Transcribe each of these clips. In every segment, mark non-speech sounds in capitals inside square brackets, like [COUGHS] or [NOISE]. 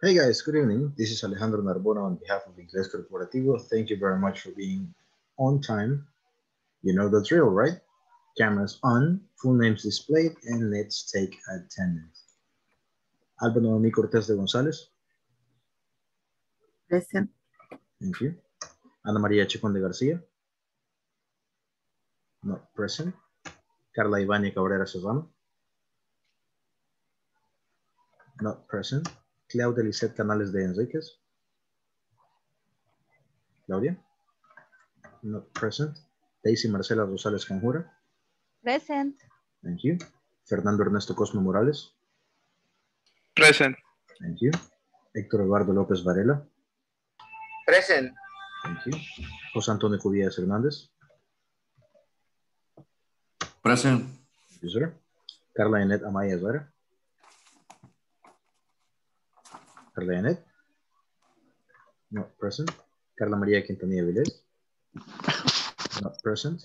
Hey guys, good evening. This is Alejandro Narbona on behalf of Inglés Corporativo. Thank you very much for being on time. You know the drill, right? Cameras on, full names displayed, and let's take attendance. Alba Noemi Cortés de González. Present. Thank you. Ana María Chacón de García. Not present. Carla Ivania Cabrera Serrano. Not present. Claudia Lisette Canales de Enríquez. Claudia. Not present. Daisy Marcela Rosales Conjura. Present. Thank you. Fernando Ernesto Cosmo Morales. Present. Thank you. Héctor Eduardo López Varela. Present. Thank you. José Antonio Cubillas Hernández. Present. Thank you, sir. Carla Enet Amaya Herrera. Carla. Not present. Carla María Quintanilla Vilés. Not present.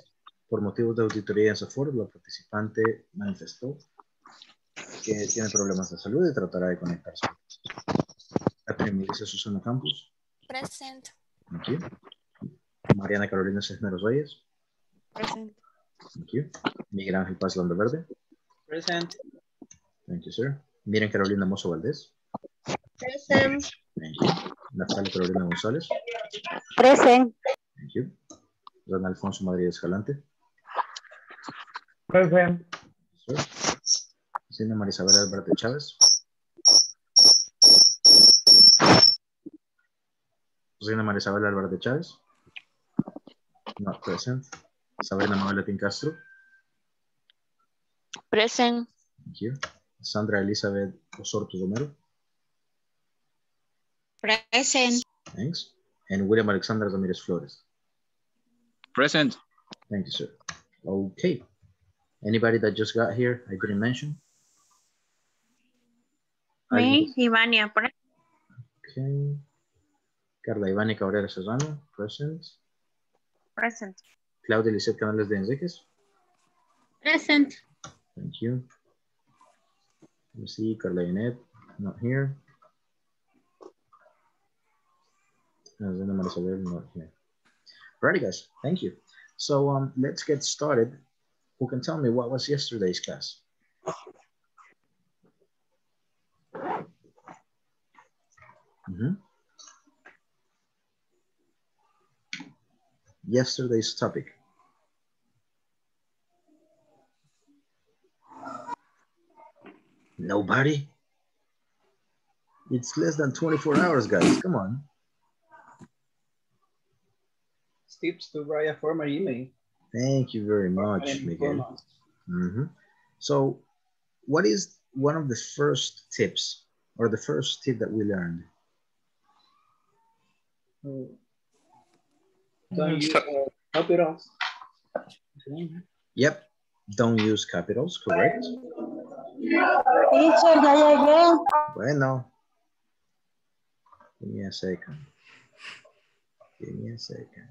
Por motivos de auditoría en Safor, la participante manifestó que tiene problemas de salud y tratará de conectarse. Catherine Melissa Susana Campos. Present. Thank you. Mariana Carolina Cisneros Reyes. Present. Thank you. Miguel Ángel Paz Landaverde. Present. Thank you, sir. Miren Carolina Mozo Valdés. Present. Thank you. Natalia Carolina González. Present. Thank you. Don Alfonso Madrid Escalante. Present. Cine Marisabel Alberto Chávez. Rosina Marisabel Alberto Chávez. Not present. Sabrina Manuela Castro. Present. Thank you. Sandra Elizabeth Osorto Romero. Present. Thanks. And William Alexander Ramirez Flores. Present. Thank you, sir. Okay. Anybody that just got here, I didn't mention? Me, Ivania. Present. Okay. Carla Ivani Cabrera Serrano, present. Present. Claudia Lisette Canales de Enriquez. Present. Thank you. Let me see, Carla Inet, not here. Zena Marisabel, not here. Alrighty, guys, thank you. So um, let's get started. Who can tell me what was yesterday's class? Mhm. Yesterday's topic. Nobody? It's less than 24 hours, guys. Come on. Tips to write a formal email. Thank you very much, Miguel. formal. Mhm. So, what is one of the first tips or the first tip that we learned? Mm. Don't use uh, capitals. Yep. Don't use capitals, correct? Teacher, ya llegué. Bueno. Give me a second. Give me a second.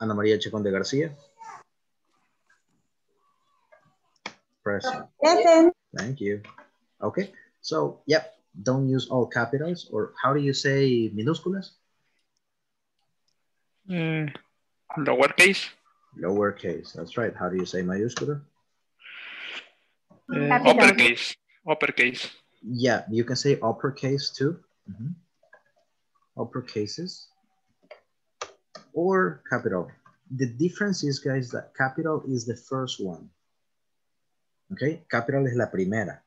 Ana María Chacón de García. Present. Present. Thank you. Okay. So, yep. Don't use all capitals or how do you say minúsculas? Mm, lowercase. Lowercase. That's right. How do you say mayúscula? Uh, Capital. uppercase. Uppercase. Yeah, you can say uppercase too. Mhm. Uppercases or capital. The difference is, guys, that capital is the first one. Okay, capital es la primera.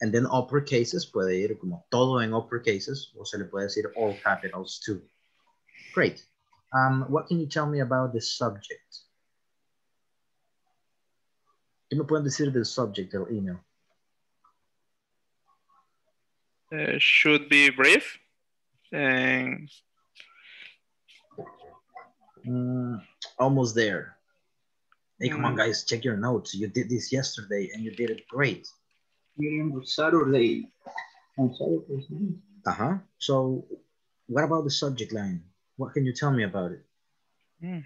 And then uppercases puede ir como todo en uppercases o se le puede decir all capitals too. Great. Um, what can you tell me about the subject? ¿Qué me pueden decir del subject del email? Uh, should be brief. And Mm, almost there. Hey, come on, Mm. guys, check your notes. You did this yesterday and you did it great. Meeting on Saturday. On Saturday. Uh-huh. So what about the subject line? What can you tell me about it? Mm.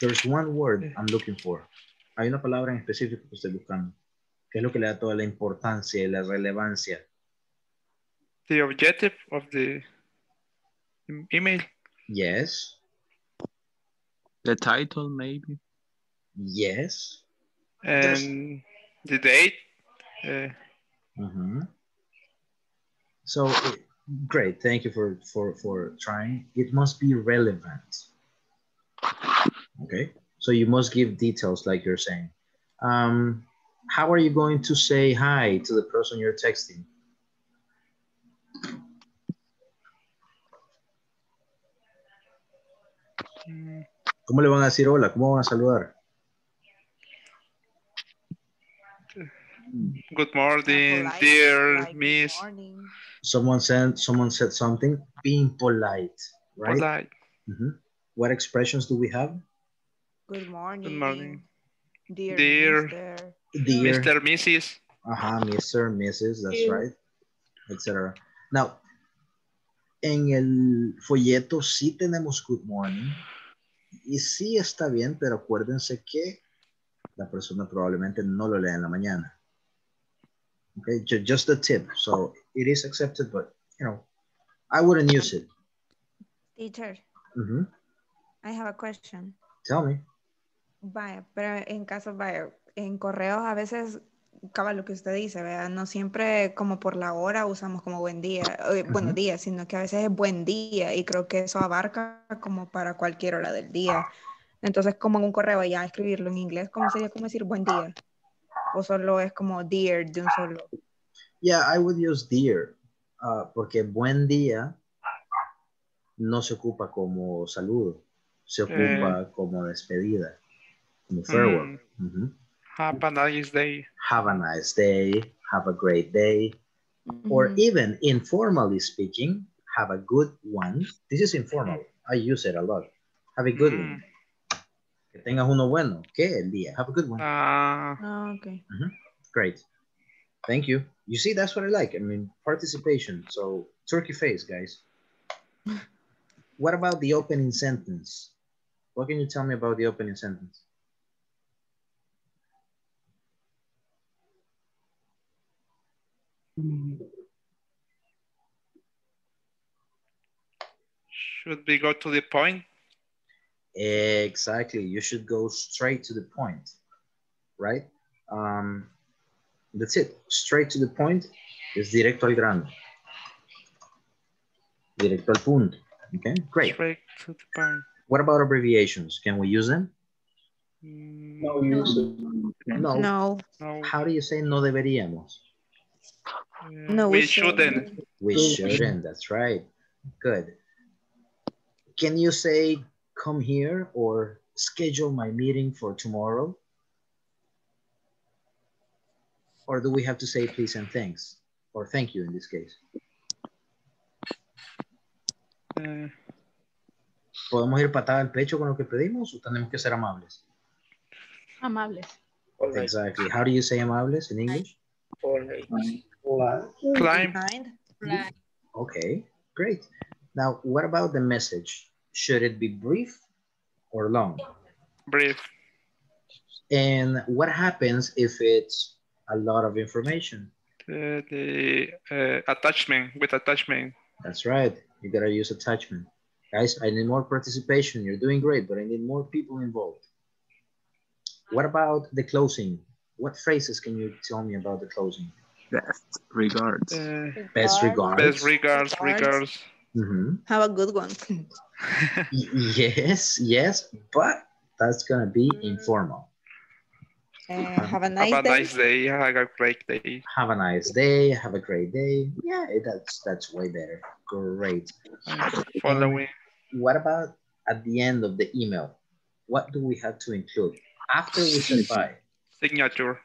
There's one word I'm looking for. Hay una palabra en específico que estoy buscando. Que es lo que le da toda la importancia y la relevancia the objective of the em- email. Yes. The title, maybe. Yes. And the date. Uh, Mhm. So eh, great. Thank you for for for trying. It must be relevant. Okay. So you must give details like you're saying. Um, how are you going to say hi to the person you're texting? ¿Cómo le van a decir hola? ¿Cómo van a saludar? good morning, Polite, dear good Miss. morning. Someone said someone said something. Being polite, right? Polite. Mhm. What expressions do we have? Good morning. morning. Dear, Dear. Mr. Dear. Mr. Mrs. Ajá, Mr., Mrs., that's right, etc. Now, en el folleto sí tenemos good morning y sí está bien, pero acuérdense que la persona probablemente no lo lea en la mañana. Okay, ju- just a tip. So it is accepted, but you know, I wouldn't use it. Teacher, Mhm. I have a question. Tell me. Vaya, pero en caso, vaya, en correos a veces, cabal lo que usted dice, ¿verdad? No siempre como por la hora usamos como buen día, eh, buenos Ujú. días, sino que a veces es buen día y creo que eso abarca como para cualquier hora del día. Entonces, como en un correo ya escribirlo en inglés, ¿cómo sería como decir buen día? O solo es como dear de un solo. Yeah, I would use dear, uh, porque buen día no se ocupa como saludo, se ocupa como despedida, como farewell. Ujú. Have a nice day. Have a nice day, have a great day, or even informally speaking, have a good one. This is informal. I use it a lot. Have a good one. Que tengas uno bueno. ¿Qué? El día. Have a good one. Ah, Ah, ok. Great. Thank you. You see, that's what I like. I mean, participation. So, turkey face, guys. [LAUGHS] what about the opening sentence? What can you tell me about the opening sentence? Should we go to the point? Exactly. You should go straight to the point, right? Um, that's it. Straight to the point is directo al grano. Directo al punto. Okay, great. Straight to the point. What about abbreviations? Can we use them? Mm, No use. No. No, no, How do you say no deberíamos? no, we we shouldn't. We shouldn't. That's right. Good. Can you say come here or schedule my meeting for tomorrow? Or do we have to say please and thanks? Or thank you in this case? Uh, ¿Podemos ir patada al pecho con lo que pedimos o tenemos que ser amables? Amables. Polite. Exactly. How do you say amables in English? Polite. Polite. climb. kind. Okay, great. Now, what about the message? Should it be brief or long? Brief. And what happens if it's a lot of information? Uh, the uh, attachment with attachment. That's right. You gotta use attachment. Guys, I need more participation. You're doing great, but I need more people involved. What about the closing? What phrases can you tell me about the closing? Best regards. Uh, Best regards. best regards, Regards. regards. Mhm. Have a good one. [LAUGHS] Yes, yes, but that's gonna be informal. Eh, have a nice day. Have a day. nice day. Have a great day. Have a nice day. Have a great day. Yeah, that's that's way better. Great. Uh, following. What about at the end of the email? What do we have to include after we say bye? Signature.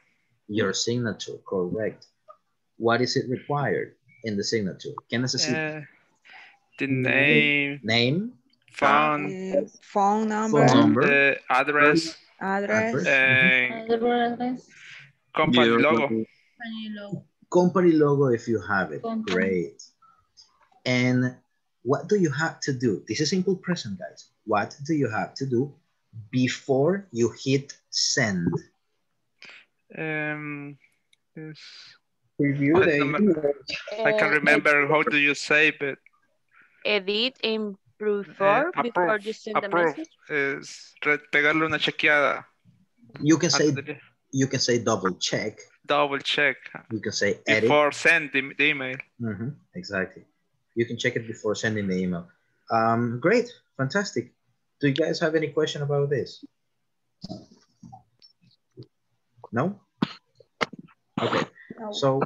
Your signature, correct. What is it required in the signature? ¿Qué necesita? Uh, the name, Name, phone, Eh, phone number, phone number, the address, address, and Address. company Year, logo. logo. company logo if you have it. Company. Great. And what do you have to do? This is simple present, guys. What do you have to do before you hit send? Um, yes. Review I the. I can remember how do you say, but Edit and eh, before before you send the message. es re- pegarle una chequeada. You can say antes de- you can say double check. Double check You can say edit. before send the, the email. Mhm, exactly. You can check it before sending the email. Um, great, fantastic. Do you guys have any question about this? No? Okay, so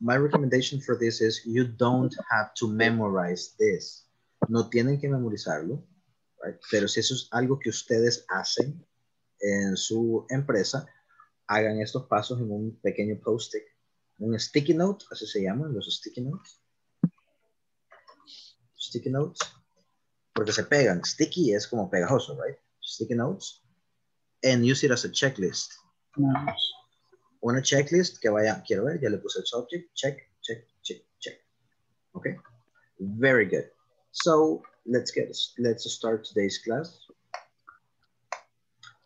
my recommendation for this is you don't have to memorize this. No tienen que memorizarlo? Pero si eso es algo que ustedes hacen en su empresa, hagan estos pasos en un pequeño post-it, un sticky note, así se llaman los sticky notes. Sticky notes, porque se pegan. Sticky es como pegajoso, right? Sticky notes. And use it as a checklist. Una checklist que vaya, quiero ver, ya le puse el subject, check, check, check, check. Okay, very good. So let's get, let's start today's class.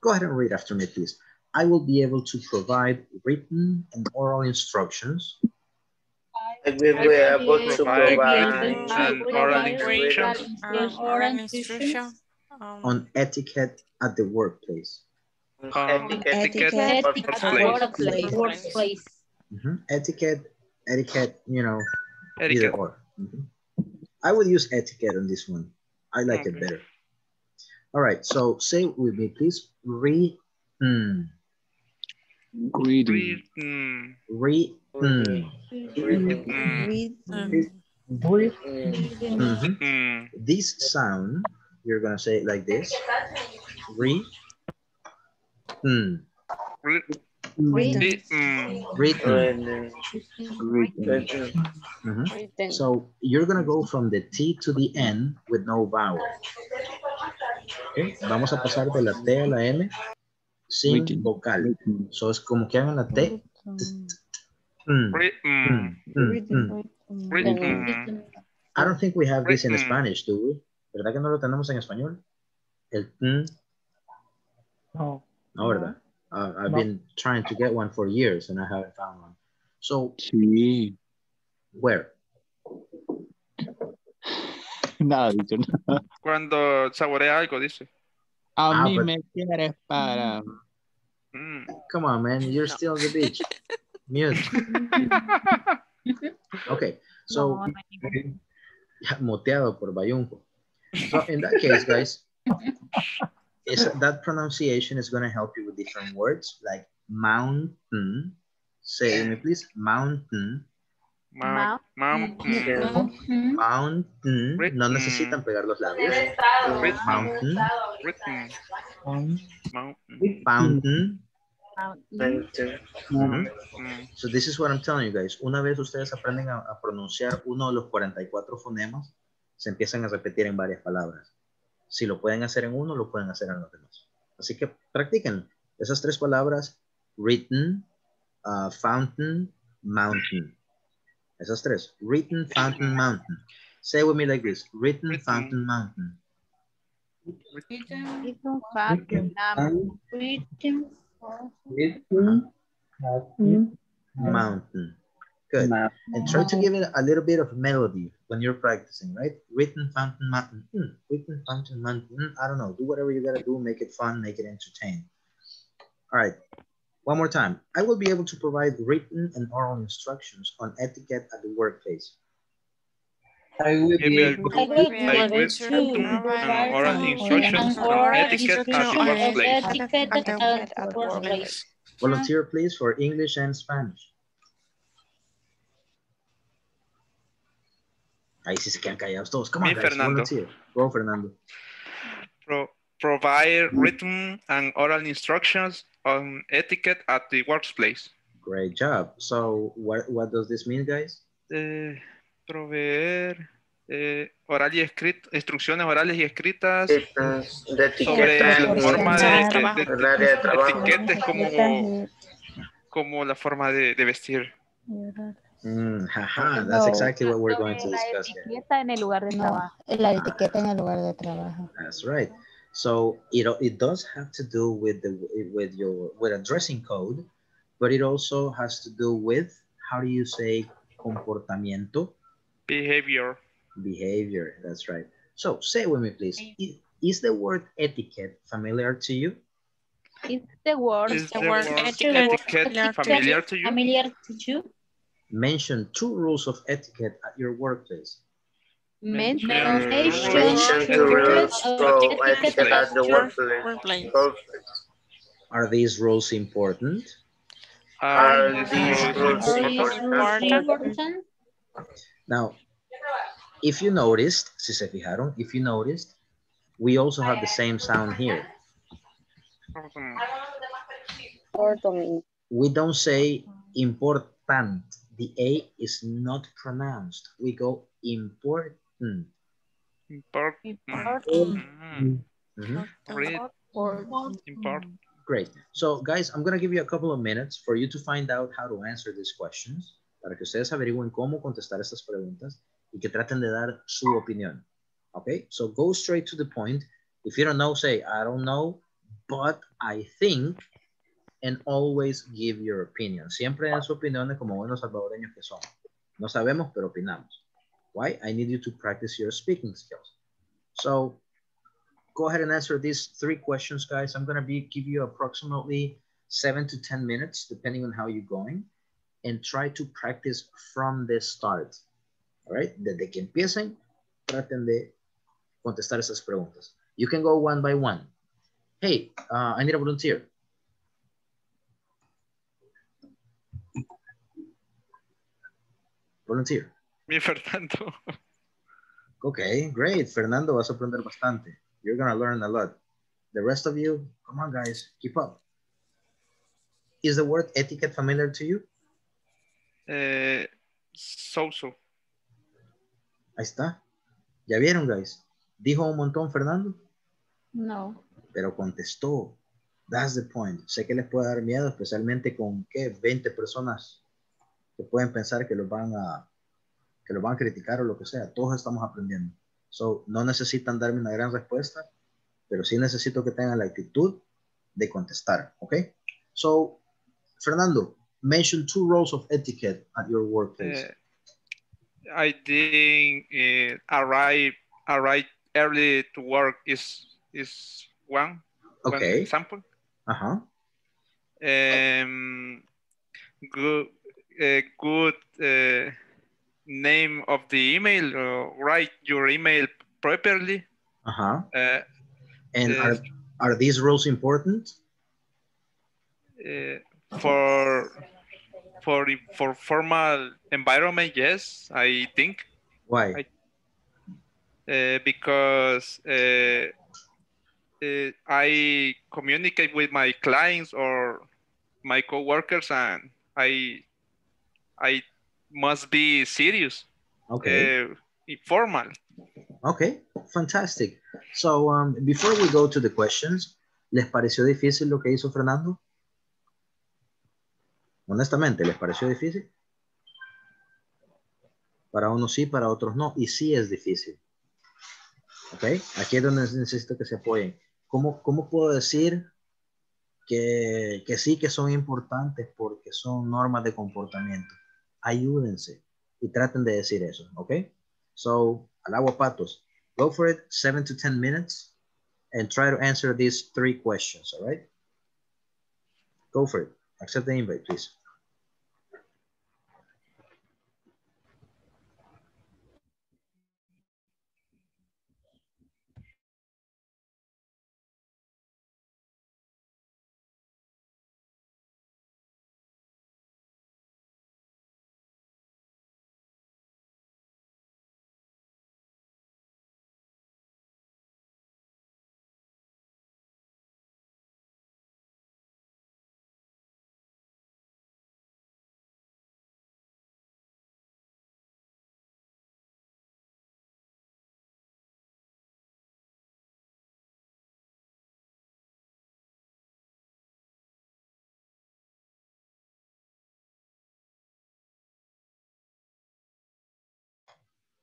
Go ahead and read after me, please. I will be able to provide written and oral instructions I will be able to Provide provide written and oral instructions instruction. Um, on etiquette at the workplace. Etiquette. Etiquette Workplace. Workplace. Mhm. Etiquette, etiquette, you know, either etiquette. or. Mhm. I would use etiquette on this one. I like it better. All right, so say with me, please. Re, mm, Reading. Written. re, mm. Mm. Read. Mhm. Mm. This sound, you're gonna say it like this. Re, mm. Mm. Written. So you're gonna go from the T to the N with no vowel. Okay, Vamos a pasar de la T a la N sin Written. vocal. So es como que hagan la T. mm, mm. mm. Written. I don't think we have this in. Spanish, do we? ¿Verdad que no lo tenemos en español? El mm, No. no, ¿verdad? Uh, I've No. been trying to get one for years and I haven't found one. So Sí. where? [LAUGHS] Nada, dicho nada. Cuando saborea algo, dice. A Ah, mí but- me quieres para. Mm. Come on, man, you're still on the beach. [LAUGHS] Mute. [LAUGHS] Okay, so moteado por Bayunco. So in that case, guys, is that pronunciation is going to help you with different words like mountain. Say me, please. Mountain, Mount, mountain, mountain. No necesitan pegar los labios. Mountain, mountain. Mhm. Mm. So this is what I'm telling you guys. Una vez ustedes aprenden a, a pronunciar uno de los 44 fonemas, se empiezan a repetir en varias palabras. Si lo pueden hacer en uno, lo pueden hacer en los demás. Así que practiquen esas tres palabras, written, uh, fountain, mountain. Esas tres, written, fountain, mountain. Say with me like this, written, Written. fountain, mountain. Written, fountain, um, written, Written. Written. Mountain. Good. Map. And try to give it a little bit of melody when you're practicing, right? Written fountain mountain, mm, written fountain mountain. mm, I don't know. Do whatever you gotta do. Make it fun. Make it entertaining. All right. One more time. I will be able to provide written and oral instructions on etiquette at the workplace. I will be able I will I will to provide oral some instructions and oral etiquette at the instructions on etiquette at the workplace. Volunteer, please, for English and Spanish. Ahí sí se quedan callados todos. Come on, Me, guys. Fernando. Go, Fernando. Pro, provide written and oral instructions on etiquette at the workplace. Great job. So what, what does this mean, guys? Eh, proveer eh, oral y escrito, instrucciones orales y escritas Written. De sobre etiqueta. la forma de, de- de- El área de trabajo. etiqueta es como, como la forma de, de vestir. Mm, haha, that's exactly what we're going to discuss here. etiqueta en el lugar de trabajo. La etiqueta en el lugar de trabajo. That's right. So it it does have to do with the with your with a dressing code, but it also has to do with how do you say comportamiento? Behavior. Behavior, that's right. So say with me, please. I- Is the word etiquette familiar to you? Is the word Is the the word word etiquette etiquette familiar familiar to to you? Familiar to you? Mention two rules of etiquette at your workplace. mention Mention Mention two rules of of etiquette etiquette at the workplace. workplace. Workplace. Are these rules important? Are Are these these rules rules important? Important. Now, if you noticed, si se fijaron, if you noticed, we also have the same sound here. Mm-hmm. We don't say important. The A is not pronounced. We go important. Important. Important. Mm, Mhm. Read. Important. Great. So, guys, I'm going to give you a couple of minutes for you to find out how to answer these questions, para que ustedes averigüen cómo contestar estas preguntas y que traten de dar su opinión. Okay? So, go straight to the point. If you don't know, say, I don't know, but I think, and always give your opinion. Siempre den su opinión como buenos salvadoreños que son. No sabemos, pero opinamos. Why? I need you to practice your speaking skills. So, go ahead and answer these three questions, guys. I'm gonna be give you approximately seven to 10 minutes, depending on how you're going, and try to practice from the start. All right? Desde que empiecen, traten de contestar esas preguntas. You can go one by one. Hey, uh, I need a volunteer. Volunteer. Mi Fernando. Okay, great. Fernando, vas a aprender bastante. You're gonna learn a lot. The rest of you, come on guys, keep up. Is the word etiquette familiar to you? Eh, so-so. Ahí está. ¿Ya vieron, guys? Dijo un montón Fernando, No. pero contestó. That's the point. Sé que les puede dar miedo, especialmente con, ¿qué? 20 personas que pueden pensar que los van a que los van a criticar o lo que sea. Todos estamos aprendiendo. So, no necesitan darme una gran respuesta, pero sí necesito que tengan la actitud de contestar, ¿ok? So, Fernando, mention two rules of etiquette at your workplace. Eh, I think eh, arrive arrive early to work is is one, one okay. example. Ajá. Um, good uh, good uh, name of the email. Uh, write your email properly. Ajá. Uh, And uh, are, are these rules important? uh, for for for formal environment, yes, I think. Why? I- uh, because uh, uh, I communicate with my clients or my coworkers, and I I must be serious, Okay. uh, informal. Okay, fantastic. So, um, before we go to the questions, ¿les pareció difícil lo que hizo Fernando? Honestamente, ¿les pareció difícil? Para unos sí, para otros no. Y sí es difícil. ¿Ok? Aquí es donde necesito que se apoyen. ¿Cómo, cómo puedo decir que, que sí que son importantes porque son normas de comportamiento? Ayúdense y traten de decir eso. ¿Ok? So, al agua patos. Go for it, seven to 10 minutes, and try to answer these three questions, all right? Go for it. Accept the invite, please.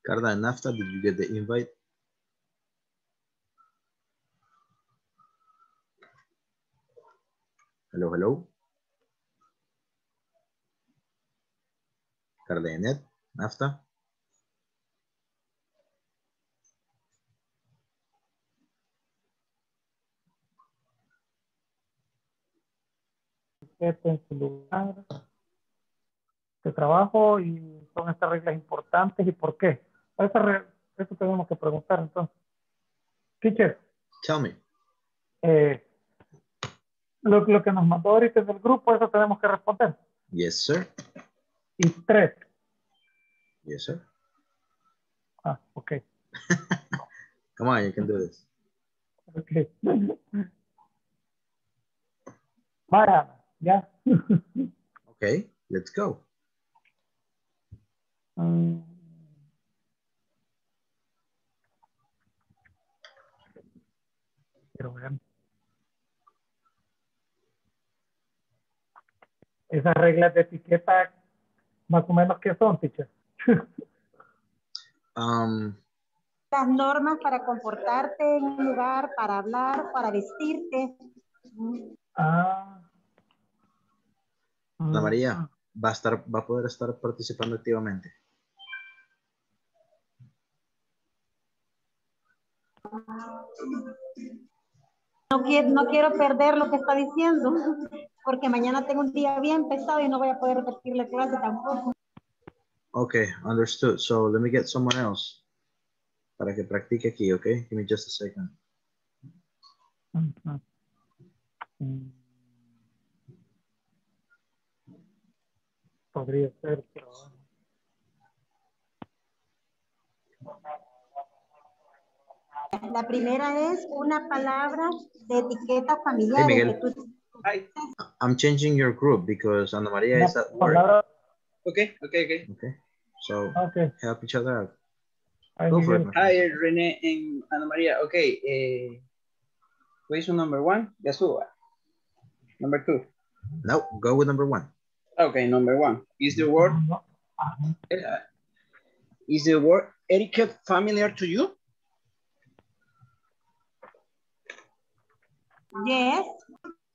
Carla and Nafta, did you get the invite? Hello, hello. Carlenet, NAFTA, etiqueta en su lugar de trabajo y son estas reglas importantes y por qué. Esa re- eso tenemos que preguntar entonces. Teacher, tell me. eh, lo, lo que nos mandó ahorita en el grupo, eso tenemos que responder. Yes, sir. Y tres. Yes, sir. Ah, ok. [LAUGHS] Come on, you can do this. ok. [LAUGHS] Vaya, ya. [LAUGHS] Okay, let's go. Mm. Quiero ver. Esas reglas de etiqueta, más o menos, ¿qué son, teacher? [LAUGHS] Um, Las normas para comportarte en un lugar, para hablar, para vestirte. Ah. Mm. María, va a estar, va a poder estar participando activamente. No quiero, no quiero perder lo que está diciendo, porque mañana tengo un día bien pesado y no voy a poder repetir la clase tampoco. Okay, understood. So let me get someone else para que practique aquí, okay? Give me just a second. Mm. Podría ser, pero. La primera es una palabra de etiqueta familiar. Hey, Miguel. que tú- I'm changing your group because Ana Maria Una is at work. palabra- Okay, okay, okay. Okay, so help each other out. Ay, Go for it. Hi, Rene and Ana Maria. Okay, eh, question number one, Yasuba. Number two. No, go with number one. Okay, number one. Is the word uh, is the word etiquette familiar to you? Yes,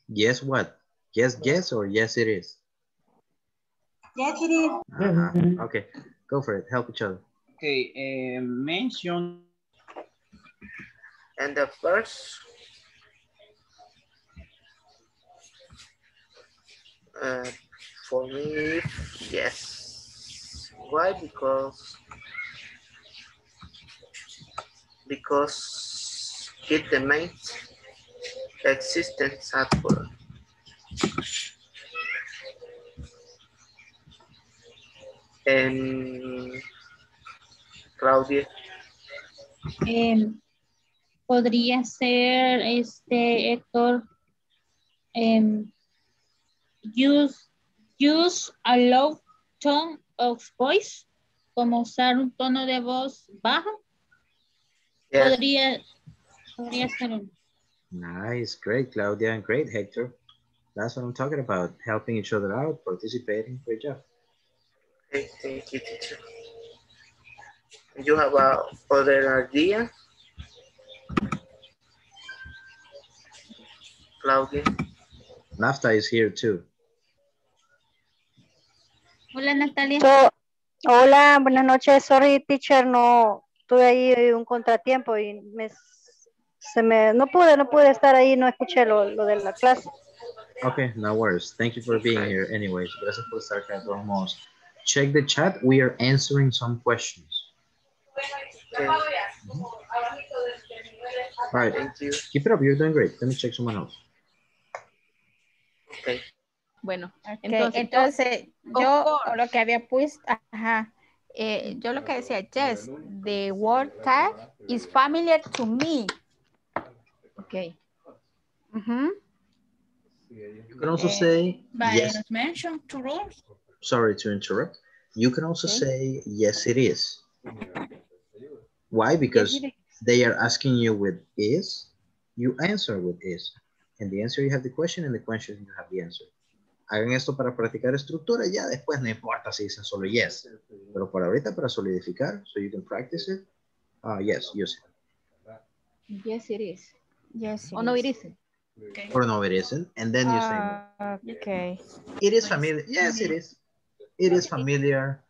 Yes, what? Yes, yes, or yes, it is. yes it is. Uh-huh. Mhm. Okay, go for it. Help each other. Okay, eh, mention And the first, uh, for me, yes. Why? Because because it the main existence at work. And Claudia, Em, podría ser este Héctor em, use use a low tone of voice como usar un tono de voz bajo. Yes, podría podría ser un Nice, great, Claudia, and great, Hector. That's what I'm talking about. Helping each other out, participating. Great job. okay, thank you, teacher. You have a other idea? Claudia, NAFTA is here too. hola Natalia So, hola, buenas noches. Sorry, teacher, no tuve ahí un contratiempo y me, se me, no pude, no pude estar ahí, no escuché lo, lo de la clase. Okay, no worries. Thank you for being here. Anyways, gracias por estar acá de todos modos. Check the chat. We are answering some questions. okay, All right, thank you. keep it up. You're doing great. Let me check someone else. Okay. Bueno, Ok, entonces, entonces, yo course. lo que había puesto, ajá, eh, yo lo que decía, yes, the word tag is familiar to me. Ok. Ujú. You can also Eh, say by yes. mention two rules Sorry to interrupt. You can also Okay. say yes, it is. Why? Because it is. they are asking you with is. You answer with is. And the answer you have the question and the question you have the answer. Hagan esto para practicar estructura. Ya después no importa si dicen solo yes. Pero por ahorita para solidificar, so you can practice it. Uh, yes, use it. Yes, it is. Yes, O it no, is. it isn't. Or no, it isn't. And then you say, Ah, okay. it is familiar. Yes, it is. It is familiar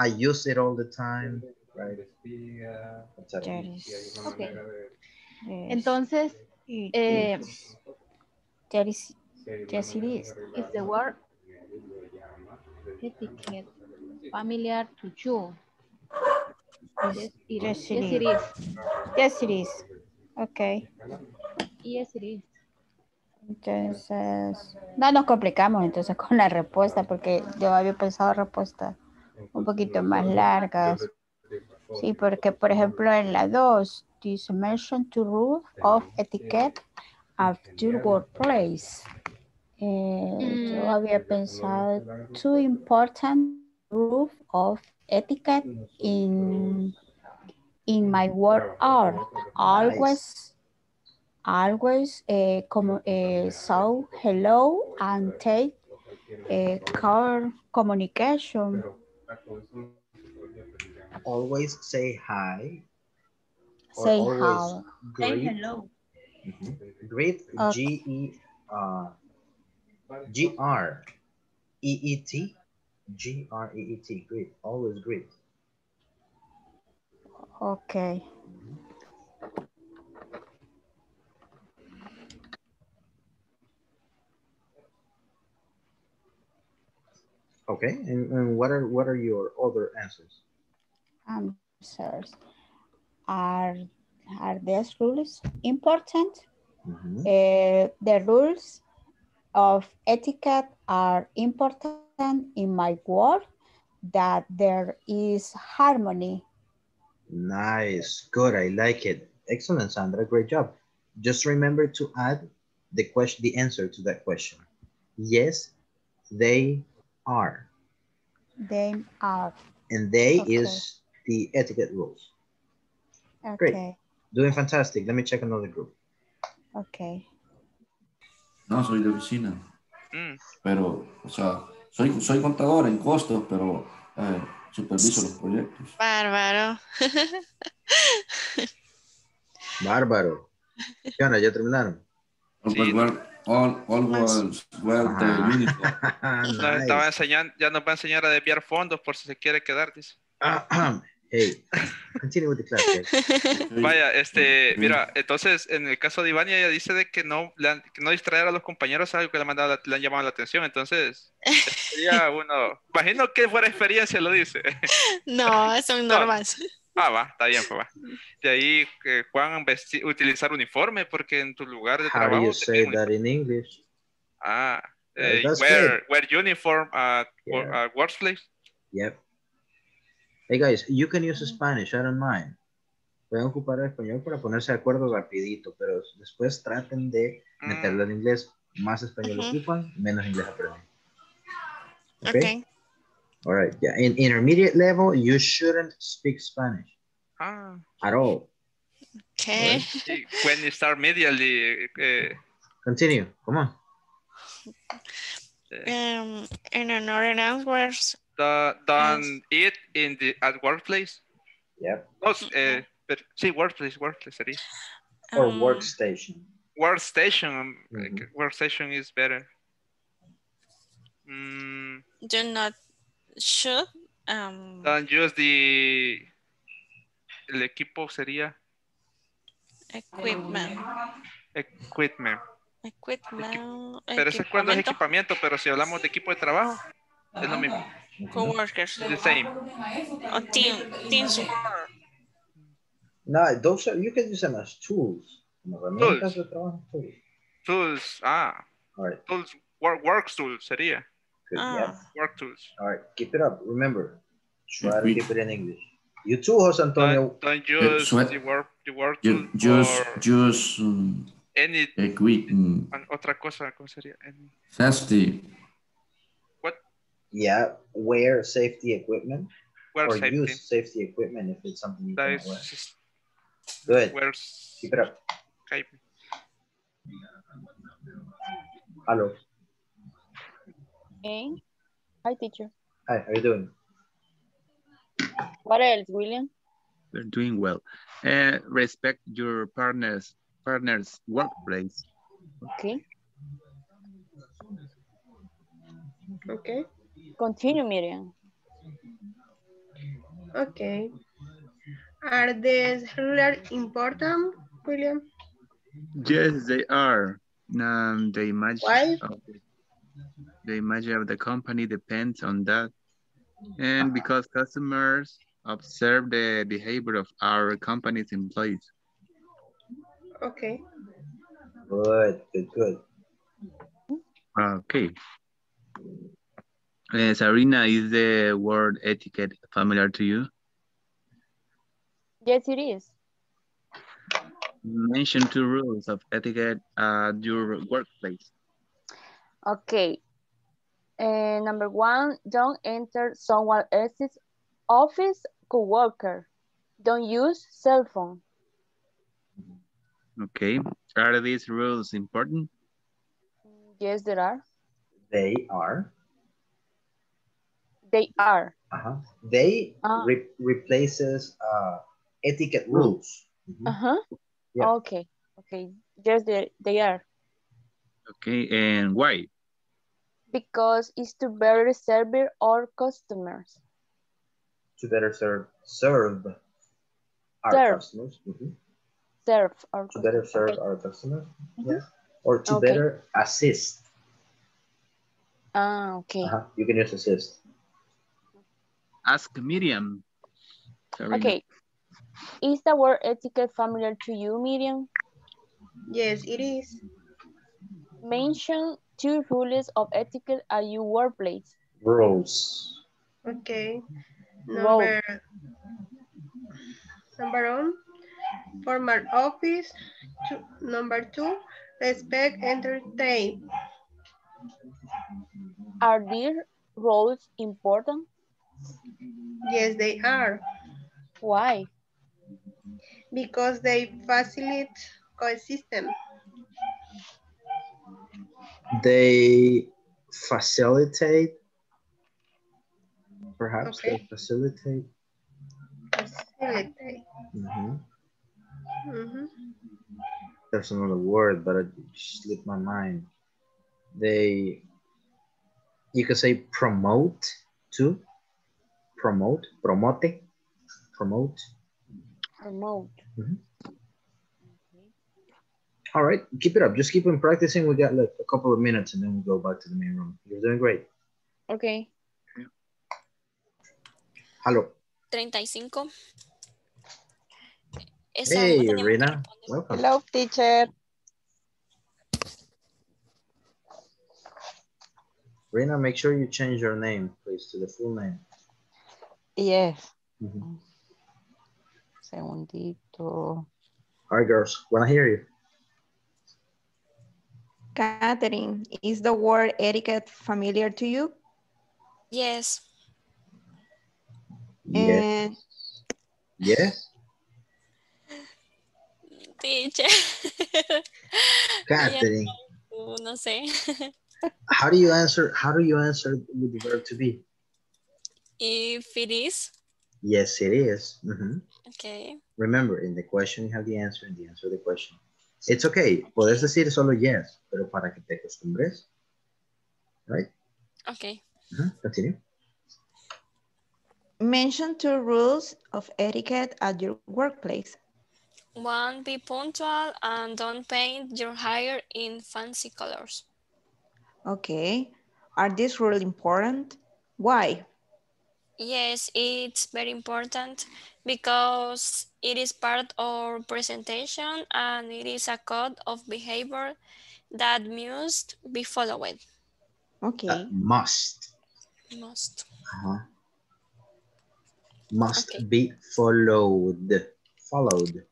I use it all the time, right? Etc. Okay. Entonces, eh, There is, yes it is. It's the word etiquette familiar to you. Yes, it is. Yes, it Yes, it is. is. yes it is. Okay. Yes, it is. Entonces, no nos complicamos entonces con la respuesta porque yo había pensado respuestas un poquito más largas. Sí, porque por ejemplo en la 2, this mention to rule of etiquette after workplace. Eh, Yo había pensado two important rules of etiquette in in my work hour. Always always uh, como uh, so hello and take uh, car communication. Always say hi. Say always how. Greet. hello. Mhm. Greet, Okay. G E uh, G R E E T, G R E E T. Greet. Always greet. Okay. Okay. And, and what are what are your other answers? Answers. Are are these rules important? Mhm. Uh, the rules of etiquette are important in my work that there is harmony. Nice. Good. I like it. Excellent, Sandra. Great job. Just remember to add the question, the answer to that question. Yes, they are. They are. And they Okay. is the etiquette rules. Okay. Great. Doing fantastic. Let me check another group. Okay. No, soy de oficina. Mm. Pero, o sea, soy, soy contador en costos, pero eh, superviso los proyectos. Bárbaro. Bárbaro. ¿Qué onda? ¿Ya terminaron? All was well, all, all was well the Ah. uniform. [LAUGHS] Nos estaba enseñando, ya nos va a enseñar a desviar fondos por si se quiere quedar, dice. [CLEARS THROAT] hey, continue with the class. guys. Vaya, este, mira, entonces en el caso de Ivania ella dice de que no, le han- que no distraer a los compañeros es algo que le, han mandado la- le han llamado la atención, entonces [LAUGHS] sería uno, imagino que fuera experiencia lo dice. No, son No. Ah, va, está bien, pues va. De ahí que Juan vesti- utilizar uniforme porque en tu lugar de How do trabajo you te say piden that in English? Ah, eh, wear, wear uniform at, Yeah. at workplace. Yep. Hey guys, you can use Spanish, I don't mind. Pueden ocupar el español para ponerse de acuerdo rapidito, pero después traten de meterlo en inglés. Más español Ujú. ocupan, menos inglés aprenden. Okay? Okay. All right. Yeah. In intermediate level, you shouldn't speak Spanish Ah, at all. Okay. y when you start immediately, eh, Continue. Come on. Um, in another answers, do- don't eat in the at workplace. Yep. No, eh, pero, sí, workplace, workplace sería. Or Um, workstation. Workstation, um, Mhm. workstation is better. Mm, do not should um don't use the el equipo sería equipment equipment. equipment Pero ese es cuando es equipamiento, pero si hablamos de equipo de trabajo, es lo mismo. coworkers The same. o team team support No, those are, you can use them as tools. Tools. Tools, ah, All right. tools, work, work tools sería. Good. Ah. Yep. Work tools. All right. Keep it up. Remember, try to keep it in English. You too, Jose Antonio. Don't, don't use sweat- the work, the work Ju- tool Just, just um, any equip, um, an- otra cosa, ¿cómo sería? Any- safety. What? Yeah, wear safety equipment Wear or safety. use safety equipment if it's something you That cannot wear. Good. wear Keep it up. okay. Hello. Okay. Hi, teacher. Hi, how you doing? What else, William? You're doing well. Uh, respect your partner's partner's workplace. Okay. Okay. Continue, Miriam. Okay. Are these ruler important, William? Yes, they are. Um, the image Why? Of the, the image of the company depends on that. And because customers observe the behavior of our company's employees. Okay. Good, good, good. Okay. Uh, Sarina, is the word etiquette familiar to you? Yes, it is. Mention two rules of etiquette at your workplace. Okay. Uh, number one, don't enter someone else's office co-worker. Don't use cell phone. Okay. Are these rules important? Yes, there are. They are. They are. Uh-huh. They Ah. re- replaces uh, etiquette rules. Mhm. Uh-huh. Yeah. Okay. Okay. Yes, they, they are. Okay, and why? Because it's to better serve our customers. To better serve serve our Serve. customers. Mhm. Serve our To better serve Okay. our customers. Yeah. Or to Okay. better assist. Ah, okay. Uh-huh. You can use assist. Ask Miriam. Sarina. Okay. Is the word etiquette familiar to you, Miriam? Yes, it is. Mention two rules of etiquette at your workplace. Rules. Okay. Roll. Number, number one, formal office. Two, number two, respect, entertain. Are these roles important? Yes, they are. Why? Because they facilitate coexistence. They facilitate, perhaps Okay. they facilitate. Facilitate. Mhm. Mhm. There's another word, but it slipped my mind. They, you could say promote to Promote, promote, promote. Promote. All right, keep it up. Just keep on practicing. We got like a couple of minutes and then we'll go back to the main room. You're doing great. Okay. Hello. 35. Esa Hey, no Rina. Welcome. Hello, teacher. Rina, make sure you change your name, please, to the full name. Yes. Mhm. Segundito. All right, girls. When I hear you. Catherine, is the word etiquette familiar to you? Yes. And Yes. Teacher. Catherine. No sé. How do you answer? How do you answer with the verb to be? If it is, Yes, it is. Mhm. okay. Remember, in the question you have the answer and the answer of the question. It's okay. Puedes decir solo yes, pero para que te acostumbres. Right? Okay. Mhm. Continue. mention two rules of etiquette at your workplace. One, be punctual and don't paint your hair in fancy colors. Okay. Are these rules important? Why? Yes, it's very important because it is part of presentation and it is a code of behavior that must be followed. Okay. That must. Must. Uh-huh. Must be followed. Followed.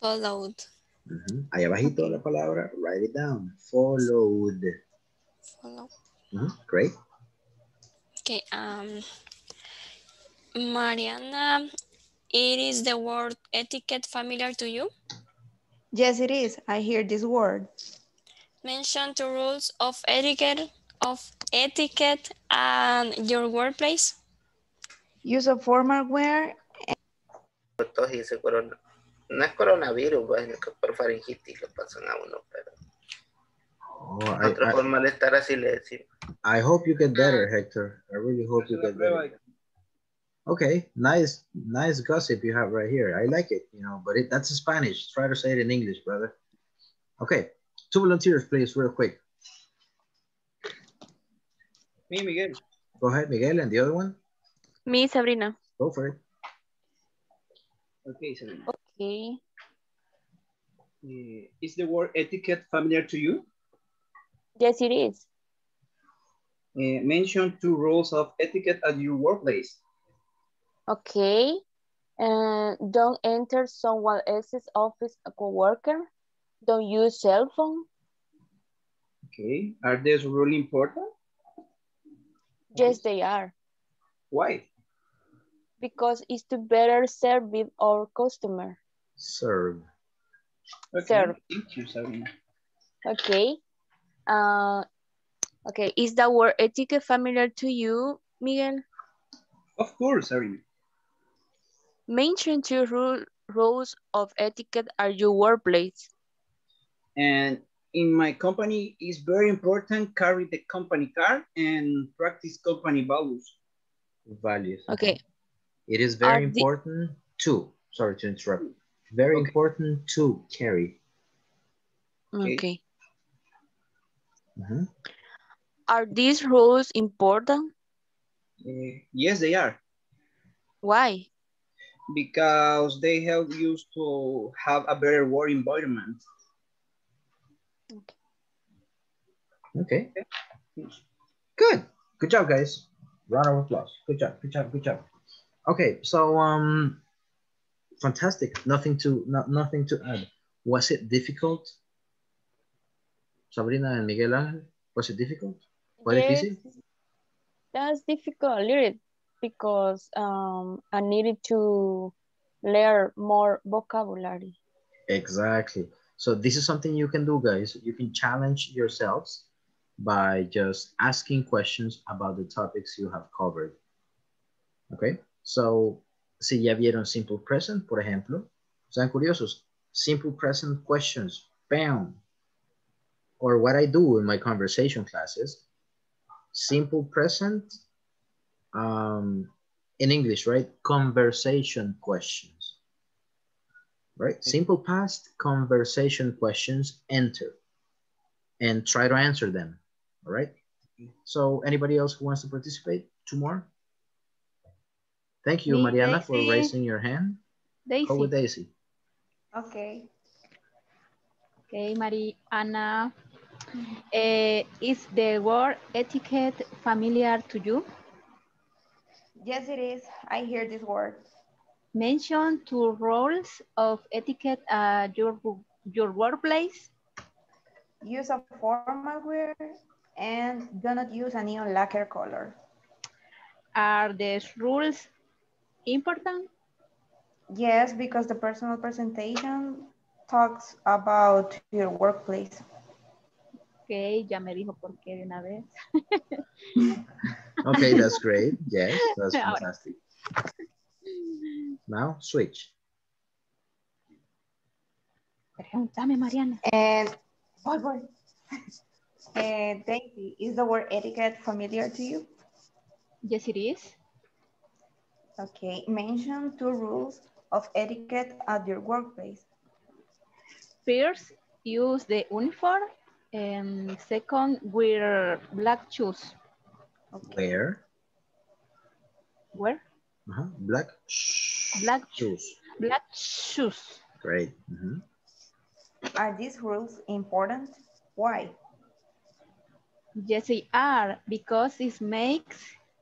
Followed. Ujú. Ahí abajito la palabra, write it down. Followed. Follow. Ujú. Great. Okay. Um, Mariana, it is the word etiquette familiar to you? Yes, it is. I hear this word. Mention two rules of etiquette of etiquette and your workplace. Use of formal wear. Tos y ese corona. No es coronavirus, pues, que por faringitis le pasan a uno, pero Oh, I, otro por malestar así le decimos. I, I hope you get better, ah. Hector. I really hope you get better. Okay, nice, nice gossip you have right here. I like it, you know, but it, that's in Spanish. Try to say it in English, brother. Okay, two volunteers, please, real quick. Me, Miguel. Go ahead, Miguel, and the other one. Me, Sabrina. Go for it. Okay, Sabrina. Okay. Uh, is the word etiquette familiar to you? Yes, it is. Uh, mention two rules of etiquette at your workplace. Okay. Uh, don't enter someone else's office a coworker. Don't use cell phone. Okay. Are these really important? Yes, they are. Why? Because it's to better serve with our customer. Serve. Okay. Serve. Thank you, Sabrina. Okay. Uh, okay. Is the word etiquette familiar to you, Miguel? Of course, Sabrina. Mention two rule, rules of etiquette at your workplace. And in my company, it's very important carry the company card and practice company values. Values. Okay. It is very Are the- important to, sorry to interrupt, very important to carry. Okay. Mhm. Are these rules important? Uh, yes, they are. Why? Because they help you to have a better work environment. Okay. Good. Good job, guys. Round of applause. Good job. Good job. Good job. Okay, so um, fantastic. Nothing to not nothing to add. Was it difficult? Sabrina and Miguel Ángel, was it difficult? Was it Yes, easy? that's difficult a little because um, I needed to learn more vocabulary. Exactly. So this is something you can do, guys. You can challenge yourselves by just asking questions about the topics you have covered. Okay. So, si ya vieron simple present, por ejemplo, sean curiosos. Simple present questions. Bam. Or what I do in my conversation classes. Simple present um, in English, right? Conversation questions right? Simple past conversation questions, enter, and try to answer them, all right? So anybody else who wants to participate? Two more? Thank you, Me, Mariana, for raising your hand. Daisy. Go with Daisy. Okay. Okay, Mariana. Eh, is the word etiquette familiar to you? Yes, it is. I hear this word. Mention two rules of etiquette at your, your workplace. Use a formal wear and do not use a neon lacquer color. Are these rules important? Yes, because the personal presentation talks about your workplace. Ok, ya me dijo por qué de una vez. Okay, that's great. [LAUGHS] Yes, that's fantastic. Now switch. Pregúntame, Mariana. And word? Uh, Daisy, is the word etiquette familiar to you? Yes, it is. Okay, mention two rules of etiquette at your workplace. First, use the uniform. And second, wear black shoes. Where? Where? Uh-huh. Black Black shoes. Black shoes. Great. Mhm. Are these rules important? Why? Yes, they are because it makes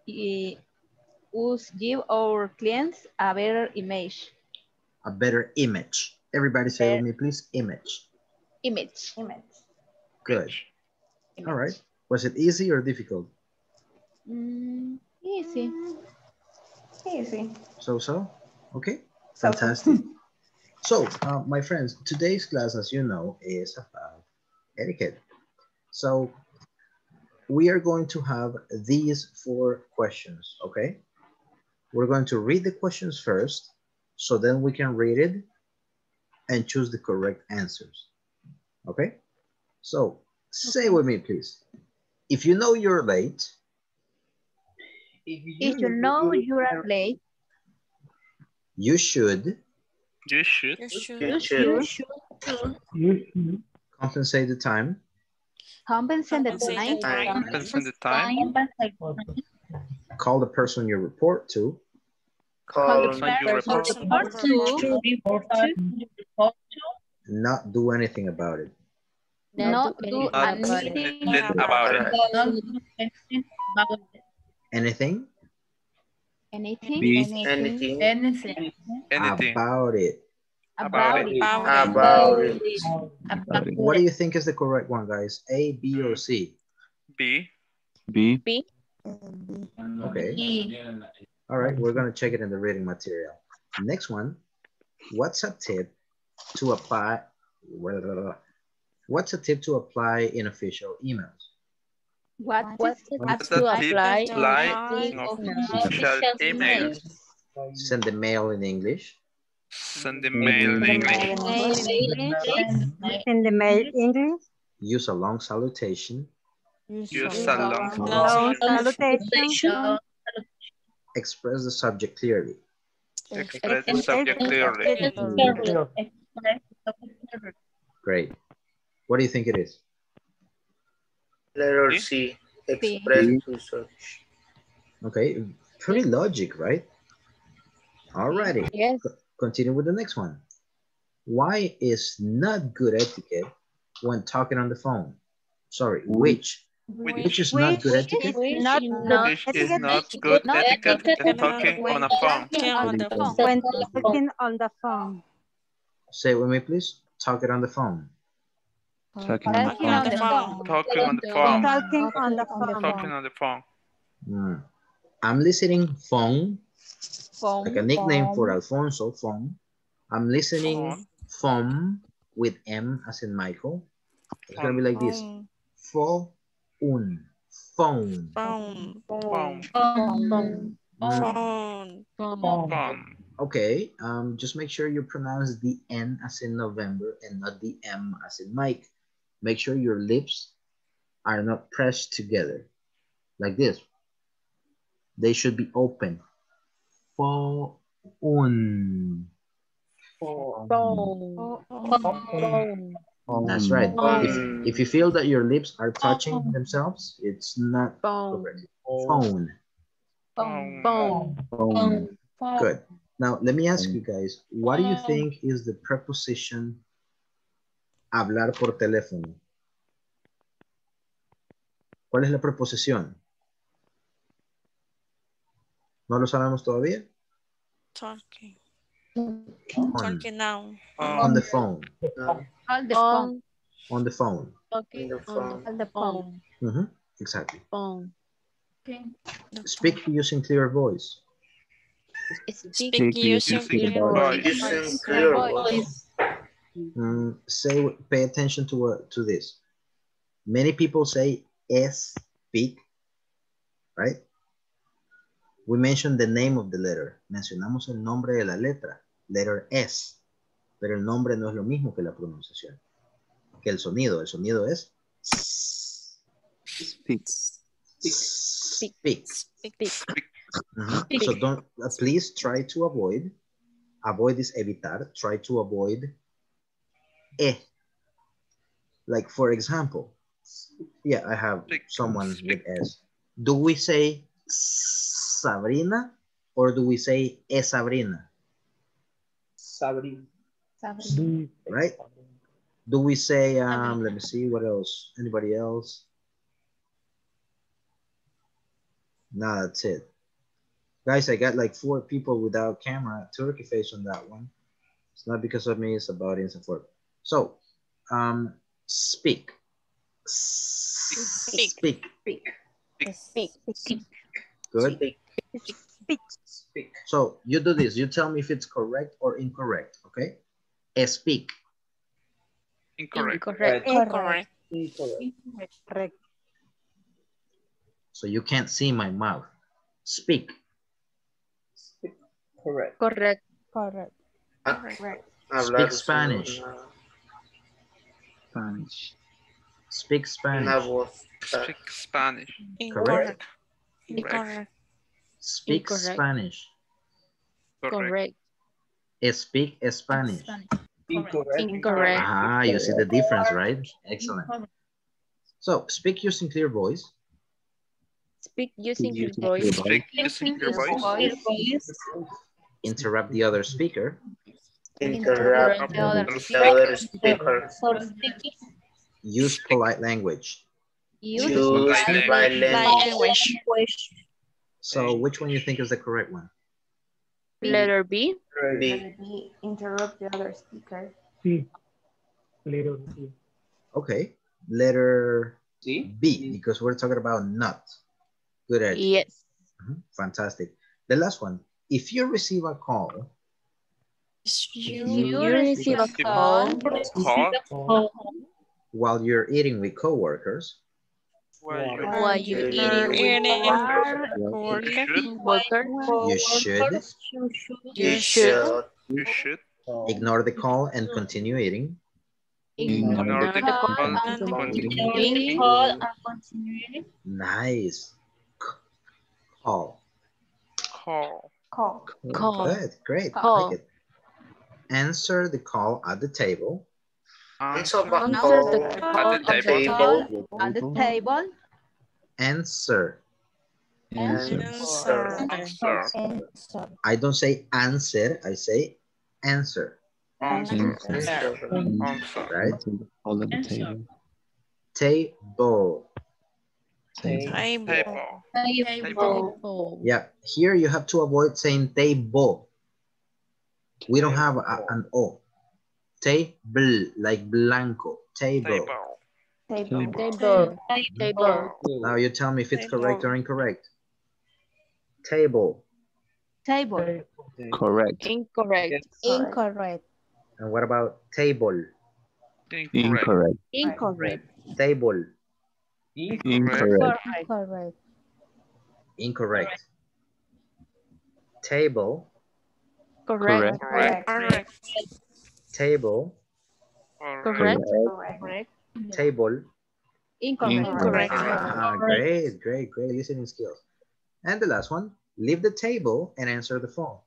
eh, us give our clients a better image. A better image. Everybody say with me, please. Image. Image. Image. Good. All right. Was it easy or difficult? Mm, easy. Easy. So-so? Okay. Fantastic. [LAUGHS] So, uh, my friends, today's class, as you know, is about etiquette. So, we are going to have these four questions, okay? We're going to read the questions first, so then we can read it and choose the correct answers, okay? So, say with me, please. If you know you're late, If you know you are late, You should You should. You should. You should. You should. compensate the time. Compensate the time. Compensate the time. Call the person you report to. Call the Person you report. to Not do anything about it. Not do Not anything anything about it. Anything anything Be anything Anything. Anything. about it. about it. it. about it. about it. What do you think is the correct one, guys? A, B, or C? B. Be Okay. All right, we're gonna check it in the reading material. Next one, what's a tip to apply? What's a tip to apply in official emails? What What is What's to apply apply in in official official email? Send the mail in English. Send the mail in English. In the mail in English. Use a long salutation. Use a long Long salutation. salutation. Express the subject clearly. Express the subject clearly. Great. What do you think it is? Letter B. C. Express to search. Okay, pretty logic, right? Alrighty. Yes. Co- Continue with the next one. Why is not good etiquette when talking on the phone? Sorry, which? Which is not good etiquette? Not Which is not good etiquette when talking on a phone. On the phone. when talking on the phone. Say it with me, please. Talk it on the phone. Talking Talking on the phone. Talking on the phone. Talking on the phone. Talking on the phone. I'm listening phone, Phone. like a nickname for Alfonso, phone. I'm listening Phone. phone with M as in Michael. It's gonna be like this. Phone. Phone. Phone. Phone. Mm. Phone. Phone. Okay, um, just make sure you pronounce the N as in November and not the M as in Mike. Make sure your lips are not pressed together like this. They should be open. Phone. Phone. Phone. That's right. If, if you feel that your lips are touching themselves, it's not Phone. correct. Phone. Phone. Phone. Good. Now, let me ask you guys, what do you think is the preposition hablar por teléfono? ¿Cuál es la preposición? ¿No lo sabemos todavía? Talking. On, Talking now. on the phone. On the On. phone. On the phone. Talking on On the phone. Exactly. phone. Speak using clear voice. Speak. Speak using clear voice. Using clear voice. Mm, say, pay attention to what to this. Many people say S speak, right? We mentioned the name of the letter. Mencionamos el nombre de la letra, letter S. Pero el nombre no es lo mismo que la pronunciación. Que el sonido. El sonido es. Mhm. So don't uh, please try to avoid. Avoid is evitar. Try to avoid eh. Like for example, yeah, I have someone with S. Do we say Sabrina or do we say e Sabrina? Sabrina. Right? Do we say um let me see what else? Anybody else? No, that's it. Guys, I got like four people without camera, turkey face on that one. It's not because of me, it's about it and so forth. So, um, speak. Speak. Speak. Speak. Speak. Good. Speak. Speak. So you do this. You tell me if it's correct or incorrect. Okay. Eh, Speak. Incorrect. Incorrect. Incorrect. Incorrect. Correct. So you can't see my mouth. Speak. Speak. Correct. Correct. Correct. Correct. Hablar Speak Spanish. una- Spanish. Speak Una Spanish. voz. Speak Spanish. Incorrect. Correct. Incorrect. Speak Incorrect. Spanish. Correct. Correct. Speak Spanish. Incorrect. Incorrect. Ah, you see the difference, right? Excellent. So speak using clear voice. Speak using your Using voice. Speak using your voice. Interrupt the other speaker. Interrupt The the other speaker. Use polite language. Use Polite polite Language. language. So which one you think is the correct one? Letter B. B. Interrupt the other speaker. Sí. Little sí. Okay. Letter See? B, because we're talking about not. Good edge. Yes. Mhm, Fantastic. The last one. If you receive a call, You, You receive a call Call while you're eating with coworkers, while you while you You're eating eating with you should you should You should you should ignore the call and continue eating. ignore the call and continue. Nice. Call. Call. Call. Call. Good, great. I Call. like it. Answer the call at the table. answer the Answer call the At call the at table. table. At the table. Answer. Answer. Answer. Answer. I don't say answer, I say answer. Answer. Answer. Answer. Right? All at the table. Table. Table. Table. table. Yeah, here you have to avoid saying table. We don't have a- an O. Table, like blanco. Table. Table. Table. Table. Now you tell me if it's Table. correct or incorrect. Table. Table. Correct. Incorrect. Incorrect. And what about table? Incorrect. Incorrect. Incorrect. Table. Incorrect. Incorrect. Incorrect. Table. Correct. Correct. Correct. Table. Correct. Correct. Table. Incorrect. Incorrect. Ah, great, great, great listening skills. And the last one, leave the table and answer the phone.